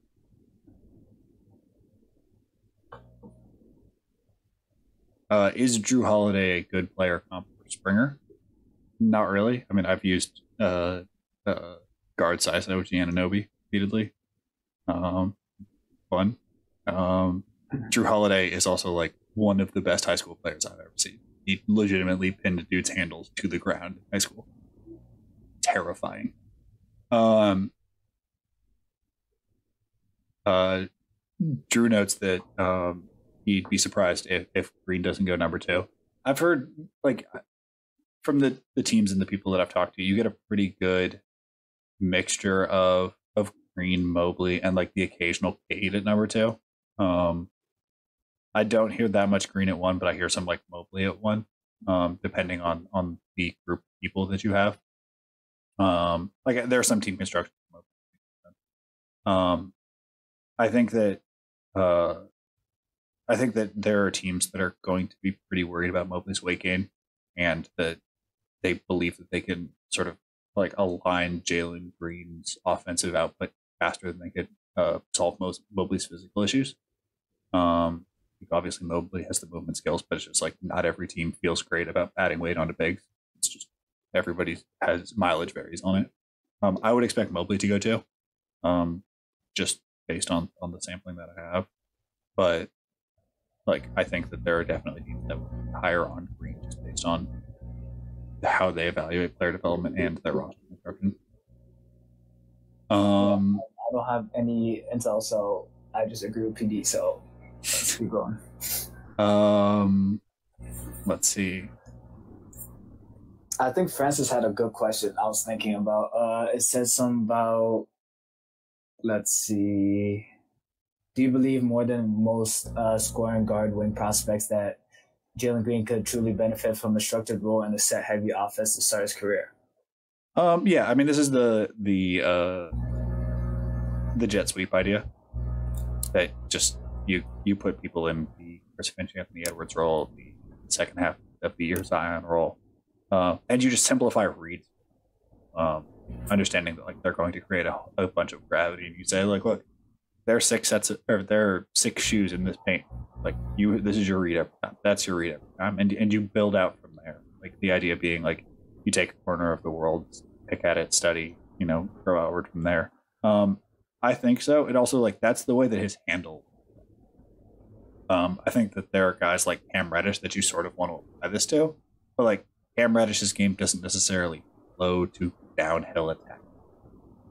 uh, is Jrue Holiday a good player comp for Springer? Not really. I mean, I've used uh, uh, guard size OG Anunoby repeatedly. Um, fun. Um, Jrue Holiday is also like one of the best high school players I've ever seen. He legitimately pinned a dude's handles to the ground in high school. Terrifying. Um, uh, Drew notes that um, he'd be surprised if, if Green doesn't go number two. I've heard like from the, the teams and the people that I've talked to, you get a pretty good mixture of of Green, Mobley, and like the occasional Cade at number two. Um, I don't hear that much Green at one, but I hear some like Mobley at one, um, depending on on the group of people that you have. Um, like there are some team construction. Um, I think that uh, I think that there are teams that are going to be pretty worried about Mobley's weight gain, and that they believe that they can sort of like align Jalen Green's offensive output faster than they could uh, solve most Mobley's physical issues. Um, obviously Mobley has the movement skills, but it's just like not every team feels great about adding weight onto bigs. It's just everybody has mileage varies on it. Um, I would expect Mobley to go too, um, just based on on the sampling that I have. But like I think that there are definitely teams that would higher on Green just based on how they evaluate player development and their roster construction. Um, I don't have any intel, so I just agree with PD. So keep going. Um, let's see. I think Francis had a good question. I was thinking about. Uh, it says something about. Let's see. Do you believe more than most uh, scoring guard wing prospects that Jalen Green could truly benefit from a structured role in a set heavy offense to start his career? Um, yeah, I mean, this is the the uh, the jet sweep idea that just you you put people in the Chris Finch, Anthony Edwards role, the second half of the year Zion role, uh, and you just simplify reads. Um, understanding that like they're going to create a, a bunch of gravity, and you say like, look, there are six sets of, or there are six shoes in this paint. Like you, this is your read time. That's your read time, and and you build out from there. Like the idea being like you take a corner of the world, pick at it, study, you know, grow outward from there. Um, I think so. It also like that's the way that his handle. Um, I think that there are guys like Cam Reddish that you sort of want to apply this to, but like Cam Reddish's game doesn't necessarily flow to downhill attack.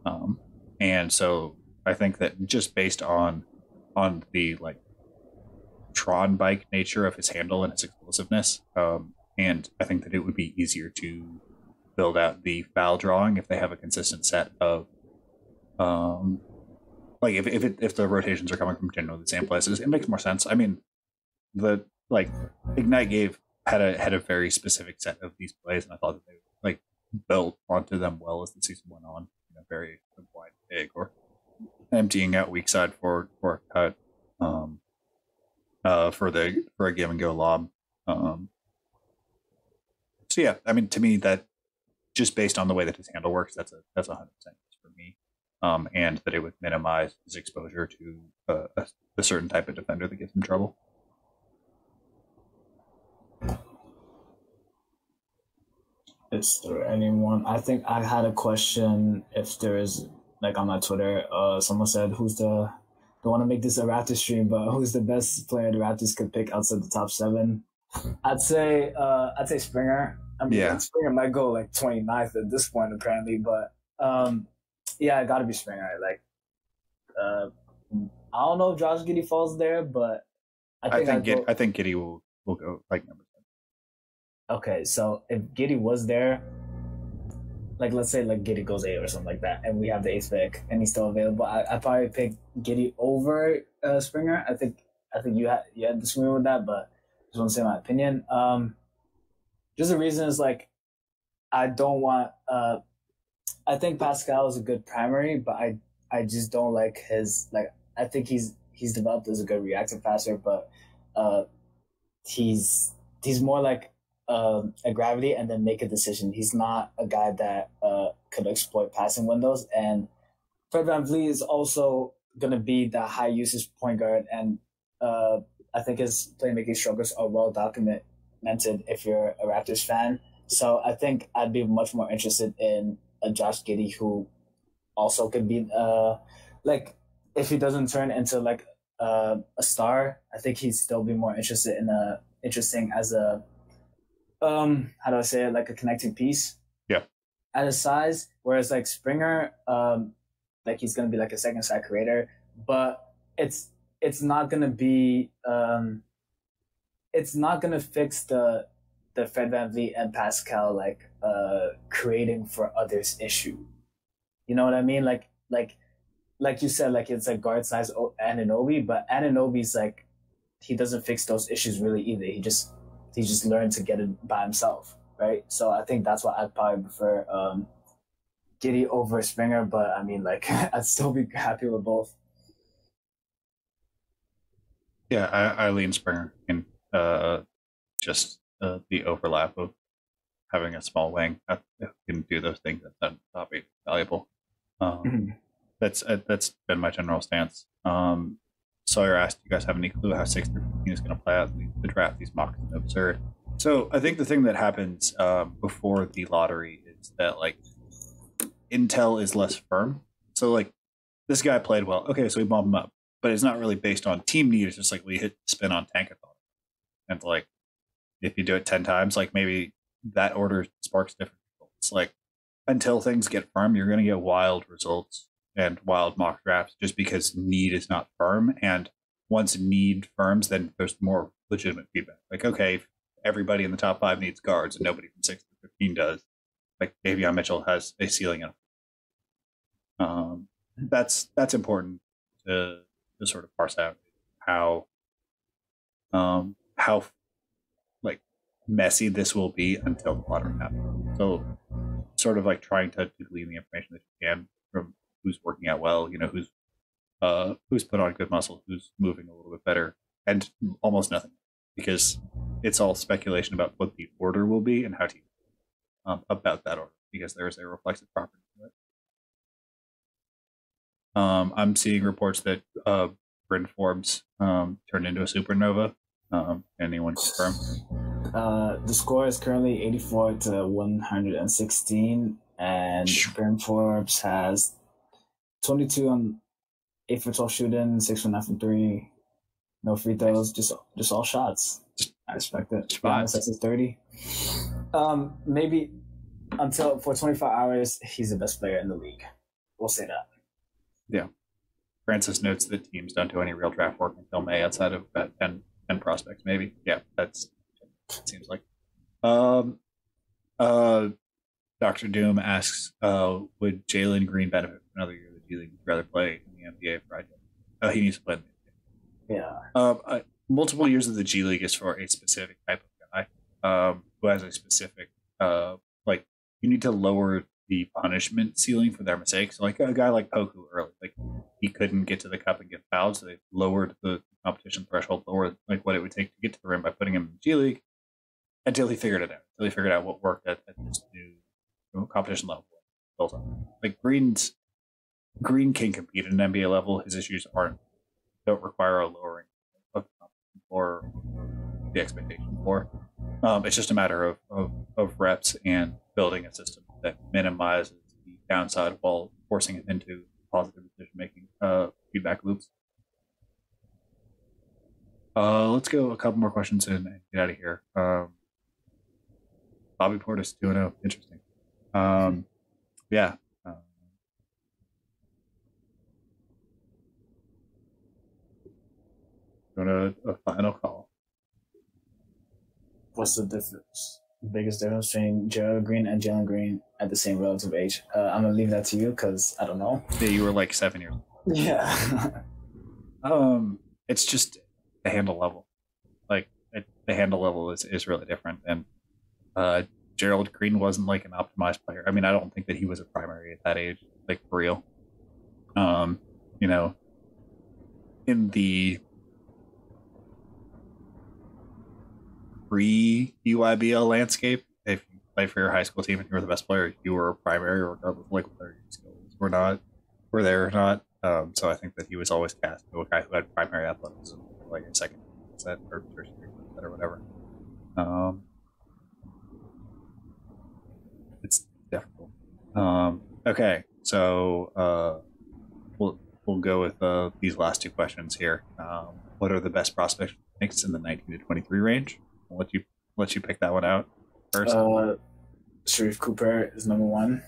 Um, and so I think that just based on on the like Tron bike nature of his handle and his explosiveness, um, and I think that it would be easier to build out the foul drawing if they have a consistent set of um like if if, it, if the rotations are coming from generally the same places, it makes more sense. I mean, the like Ignite gave had a had a very specific set of these plays, and I thought that they like built onto them well as the season went on. You know, very wide big or emptying out weak side for for a cut, um, uh, for the for a give and go lob. Um, so yeah, I mean, to me, that just based on the way that his handle works, that's a that's a hundred percent um, and that it would minimize his exposure to uh, a, a, certain type of defender that gets him trouble. Is there anyone? I think I had a question. If there is, like on my Twitter, uh, someone said, "Who's the?" Don't want to make this a Raptors stream, but who's the best player the Raptors could pick outside the top seven? I'd say, uh, I'd say Springer. I mean, yeah. Springer might go like 29th at this point, apparently, but um, yeah, it got to be Springer. Like, uh, I don't know if Josh Giddey falls there, but I think I think, Giddey, I think Giddey will will go like number ten. Okay, so if Giddey was there, like let's say like Giddey goes eight or something like that, and we have the eighth pick, and he's still available, I I probably pick Giddey over uh, Springer. I think I think you had you had disagree with that, but just want to say my opinion. Um, just the reason is like I don't want uh I think Pascal is a good primary, but I I just don't like his like I think he's he's developed as a good reactive passer, but uh, he's he's more like uh, a gravity and then make a decision. He's not a guy that uh, could exploit passing windows. And Fred VanVleet is also going to be the high usage point guard, and uh, I think his playmaking struggles are well documented if you're a Raptors fan. So I think I'd be much more interested in a Josh Giddey who also could be uh like if he doesn't turn into like uh, a star, I think he'd still be more interested in a interesting as a um how do I say it like a connecting piece. Yeah. At his size, whereas like Springer, um, like he's gonna be like a second side creator, but it's it's not gonna be um it's not gonna fix the the Fred VanVleet and Pascal like uh creating for others issue. You know what I mean? Like like like you said, like it's like guard size Anunoby, but Anunoby's like he doesn't fix those issues really either. He just he just learned to get it by himself, right? So I think that's why I'd probably prefer um Giddey over Springer, but I mean like I'd still be happy with both. Yeah, I, I lean Springer and uh just uh, the overlap of having a small wing that can do those things that that'd be valuable. Um, mm-hmm. That's uh, that's been my general stance. Um, Sawyer asked, "Do you guys have any clue how six through fifteen is going to play out the, the draft?" These mocks are absurd. So I think the thing that happens um, before the lottery is that like intel is less firm. So like this guy played well. Okay, so we bump him up, but it's not really based on team need. It's just like we hit spin on tankathon, and like if you do it 10 times, like maybe that order sparks different results. Like until things get firm, you're going to get wild results and wild mock drafts just because need is not firm. And once need firms, then there's more legitimate feedback. Like, okay, everybody in the top five needs guards and nobody from six to 15 does. Like Davion Mitchell has a ceiling in um, that's that's important to to sort of parse out how um, how messy this will be until the lottery happens. So sort of like trying to, glean the information that you can from who's working out well, you know, who's uh who's put on good muscle, who's moving a little bit better, and almost nothing because it's all speculation about what the order will be and how to um, about that order because there is a reflexive property to it. Um, I'm seeing reports that uh, Bryn Forbes um, turned into a supernova. Um, anyone confirm? Uh, the score is currently 84 to 116, and Bryn Forbes has 22 on 8 for 12 shooting, 6 for 9 from 3, no free throws, just just all shots. I expect it. Spots. That's 30. Um, maybe until for 25 hours, he's the best player in the league. We'll say that. Yeah. Francis notes that teams don't do any real draft work until May outside of about 10, 10 prospects, maybe. Yeah, that's it seems like. Um, uh, Doctor Doom asks, uh, would Jalen Green benefit from another year of the G League? Would rather play in the NBA project? Oh, he needs to play. In the NBA. Yeah. um, uh, multiple years of the G League is for a specific type of guy um, who has a specific, uh, like, you need to lower the punishment ceiling for their mistakes. Like a guy like Poku early, like, he couldn't get to the cup and get fouled, so they lowered the competition threshold, lowered like what it would take to get to the rim by putting him in the G League until he figured it out. Until he figured out what worked at, at this new competition level. Built up. Like Green's Green can compete at an NBA level. His issues aren't don't require a lowering of or the expectation for. Um, it's just a matter of, of, of reps and building a system that minimizes the downside while forcing it into positive decision making uh, feedback loops. Uh, let's go a couple more questions in and get out of here. Um, Bobby Portis 2 0. Interesting. Um, yeah. Um, going to a final call. What's the difference? The biggest difference between Gerald Green and Jalen Green at the same relative age? Uh, I'm gonna leave that to you because I don't know. Yeah, you were like seven years. Old. Yeah. Um, it's just the handle level. Like it, the handle level is, is really different. And uh, Gerald Green wasn't like an optimized player. I mean, I don't think that he was a primary at that age, like for real. Um, you know, in the pre EYBL landscape, if you play for your high school team and you were the best player, you were a primary, regardless of like whether your skills were not were there or not. Um, so I think that he was always cast to a guy who had primary athleticism, like a second set or tertiary set or whatever. Um, it's difficult. Um, okay, so uh, we'll we'll go with uh, these last two questions here. Um, what are the best prospects in the 19 to 23 range? I'll let you let you pick that one out first. uh, Sharife Cooper is number one,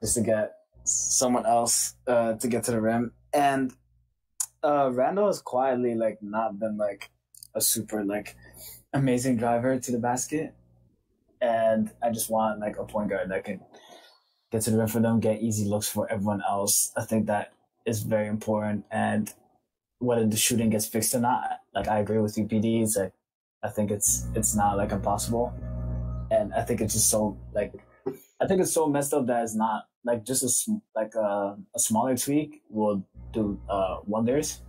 just to get someone else uh, to get to the rim. And uh, Randle has quietly like not been like a super like amazing driver to the basket. And I just want like a point guard that can get to the rim for them, get easy looks for everyone else. I think that is very important. And whether the shooting gets fixed or not, like I agree with you, PD. It's like I think it's it's not like impossible, and I think it's just so like I think it's so messed up that it's not like just a like a, a smaller tweak will do uh, wonders.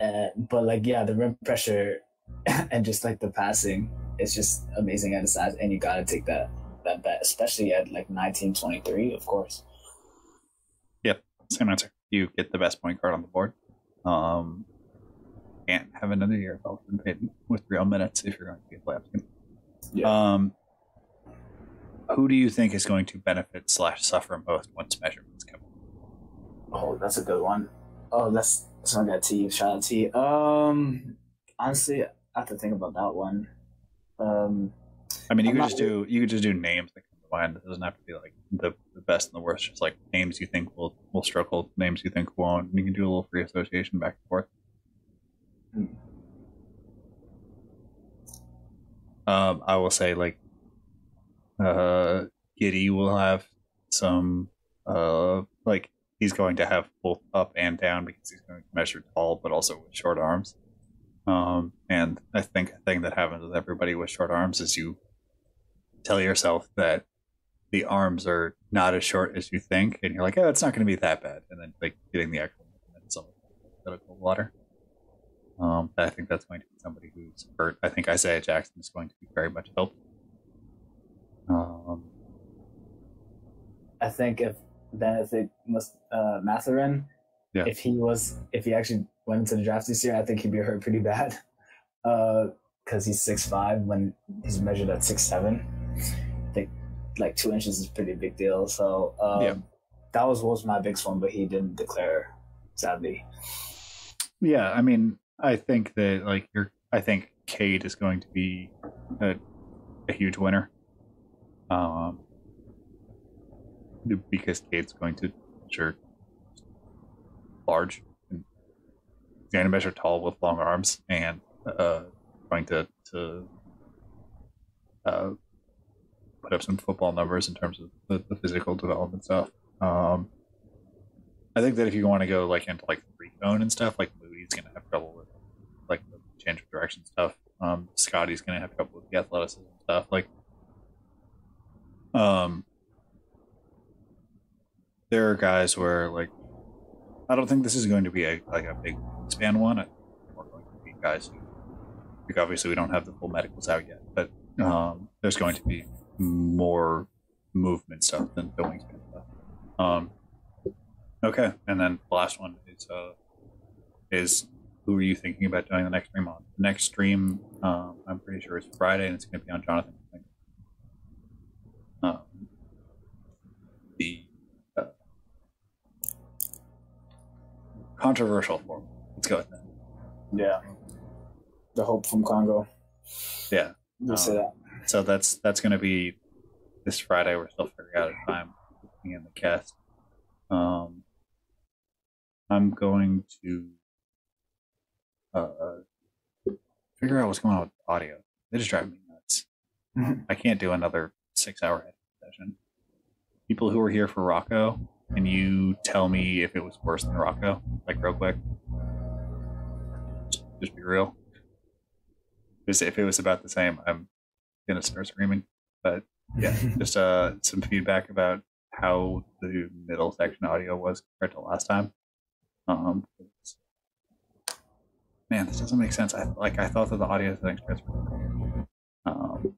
Uh, but like yeah, the rim pressure and just like the passing is just amazing at the size, and you gotta take that that bet, especially at like nineteen twenty three, of course. Yep, same answer. You get the best point guard on the board. Um, can't have another year of Elfrid Payton with real minutes if you're going to be a playoff team. Yeah. Um, who do you think is going to benefit slash suffer most once measurements come? Oh, that's a good one. Oh, that's that's one got T. Shout out T. Um, honestly, I have to think about that one. Um, I mean, you I'm could just do you could just do names that come to mind. It doesn't have to be like the, the best and the worst. Just like names you think will will struggle, names you think won't. And you can do a little free association back and forth. Hmm. Um, I will say like, uh, Giddey will have some, uh, like he's going to have both up and down because he's going to measure tall, but also with short arms. Um, and I think a thing that happens with everybody with short arms is you tell yourself that the arms are not as short as you think, and you're like, oh, it's not going to be that bad, and then like getting the actual of cold water. Um, I think that's going to be somebody who's hurt. I think Isaiah Jackson is going to be very much helped. Um, I think if then if Bennedict must uh, Mathurin, Yeah. if he was, if he actually went into the draft this year, I think he'd be hurt pretty bad. Uh, Because he's six five when he's measured at six seven. I think like two inches is a pretty big deal. So um, Yeah. that was was my biggest one, but he didn't declare, sadly. yeah, I mean, I think that like you're, I think Cade is going to be a, a huge winner. Um, because Cade's going to measure large, to measure tall with long arms, and uh, going to to uh, put up some football numbers in terms of the, the physical development stuff. Um, I think that if you want to go like into like zone and stuff, like Moody's gonna have trouble with like the change of direction stuff. Um, Scottie's gonna have trouble with the athleticism stuff. Like, um, there are guys where like I don't think this is going to be a like a big span one. I going to be guys like obviously we don't have the full medicals out yet, but um, there's going to be more movement stuff than wingspan stuff. Um, Okay, and then the last one is uh, is who are you thinking about doing the next stream on? The next stream, um, I'm pretty sure is Friday, and it's going to be on Jonathan. Um, controversial form. Let's go with that. Yeah. The hope from Congo. Yeah. We'll say that. So that's that's going to be this Friday. We're still figuring out a time me and the cast. Um, I'm going to uh, figure out what's going on with audio. They just drive me nuts. I can't do another six-hour session. People who are here for Rocco, can you tell me if it was worse than Rocco? Like real quick. Just, just be real. Because if it was about the same, I'm gonna start screaming. But yeah, just uh some feedback about how the middle section audio was compared to last time. Um, man, this doesn't make sense. I like I thought that the audio settings were. Um,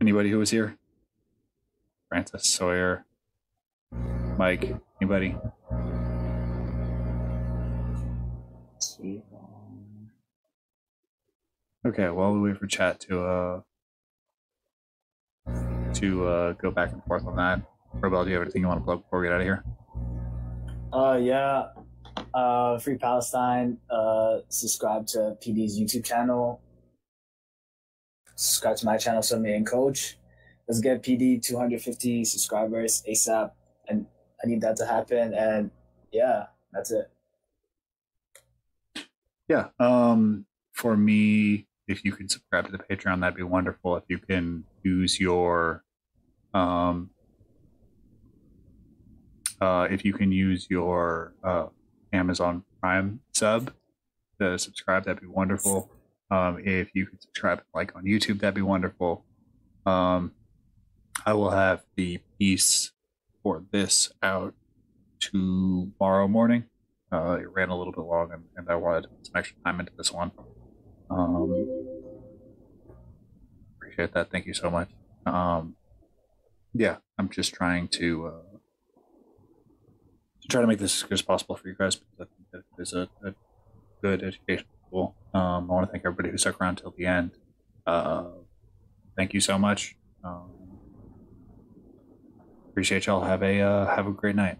anybody who was here? Francis Sawyer, Mike, anybody? Okay, while we wait for chat to uh to uh go back and forth on that, Robel, do you have anything you want to plug before we get out of here? Uh, yeah. Uh, Free Palestine. Uh, subscribe to PD's YouTube channel. Subscribe to my channel, SubMeInCoach. Let's get PD 250 subscribers ASAP, and I need that to happen. And yeah, that's it. Yeah. Um, for me, if you could subscribe to the Patreon, that'd be wonderful. If you can use your, um, uh, if you can use your uh, Amazon Prime sub to subscribe, that'd be wonderful. Um, if you could subscribe like on YouTube, that'd be wonderful. Um, I will have the piece for this out tomorrow morning. Uh, it ran a little bit long, and, and I wanted some extra time into this one. Um, appreciate that. Thank you so much. Um, yeah, I'm just trying to uh, to try to make this as good as possible for you guys because I think that it is a, a good educational tool. Um, I want to thank everybody who stuck around till the end. Uh, thank you so much. Um, appreciate y'all. Have a uh, have a great night.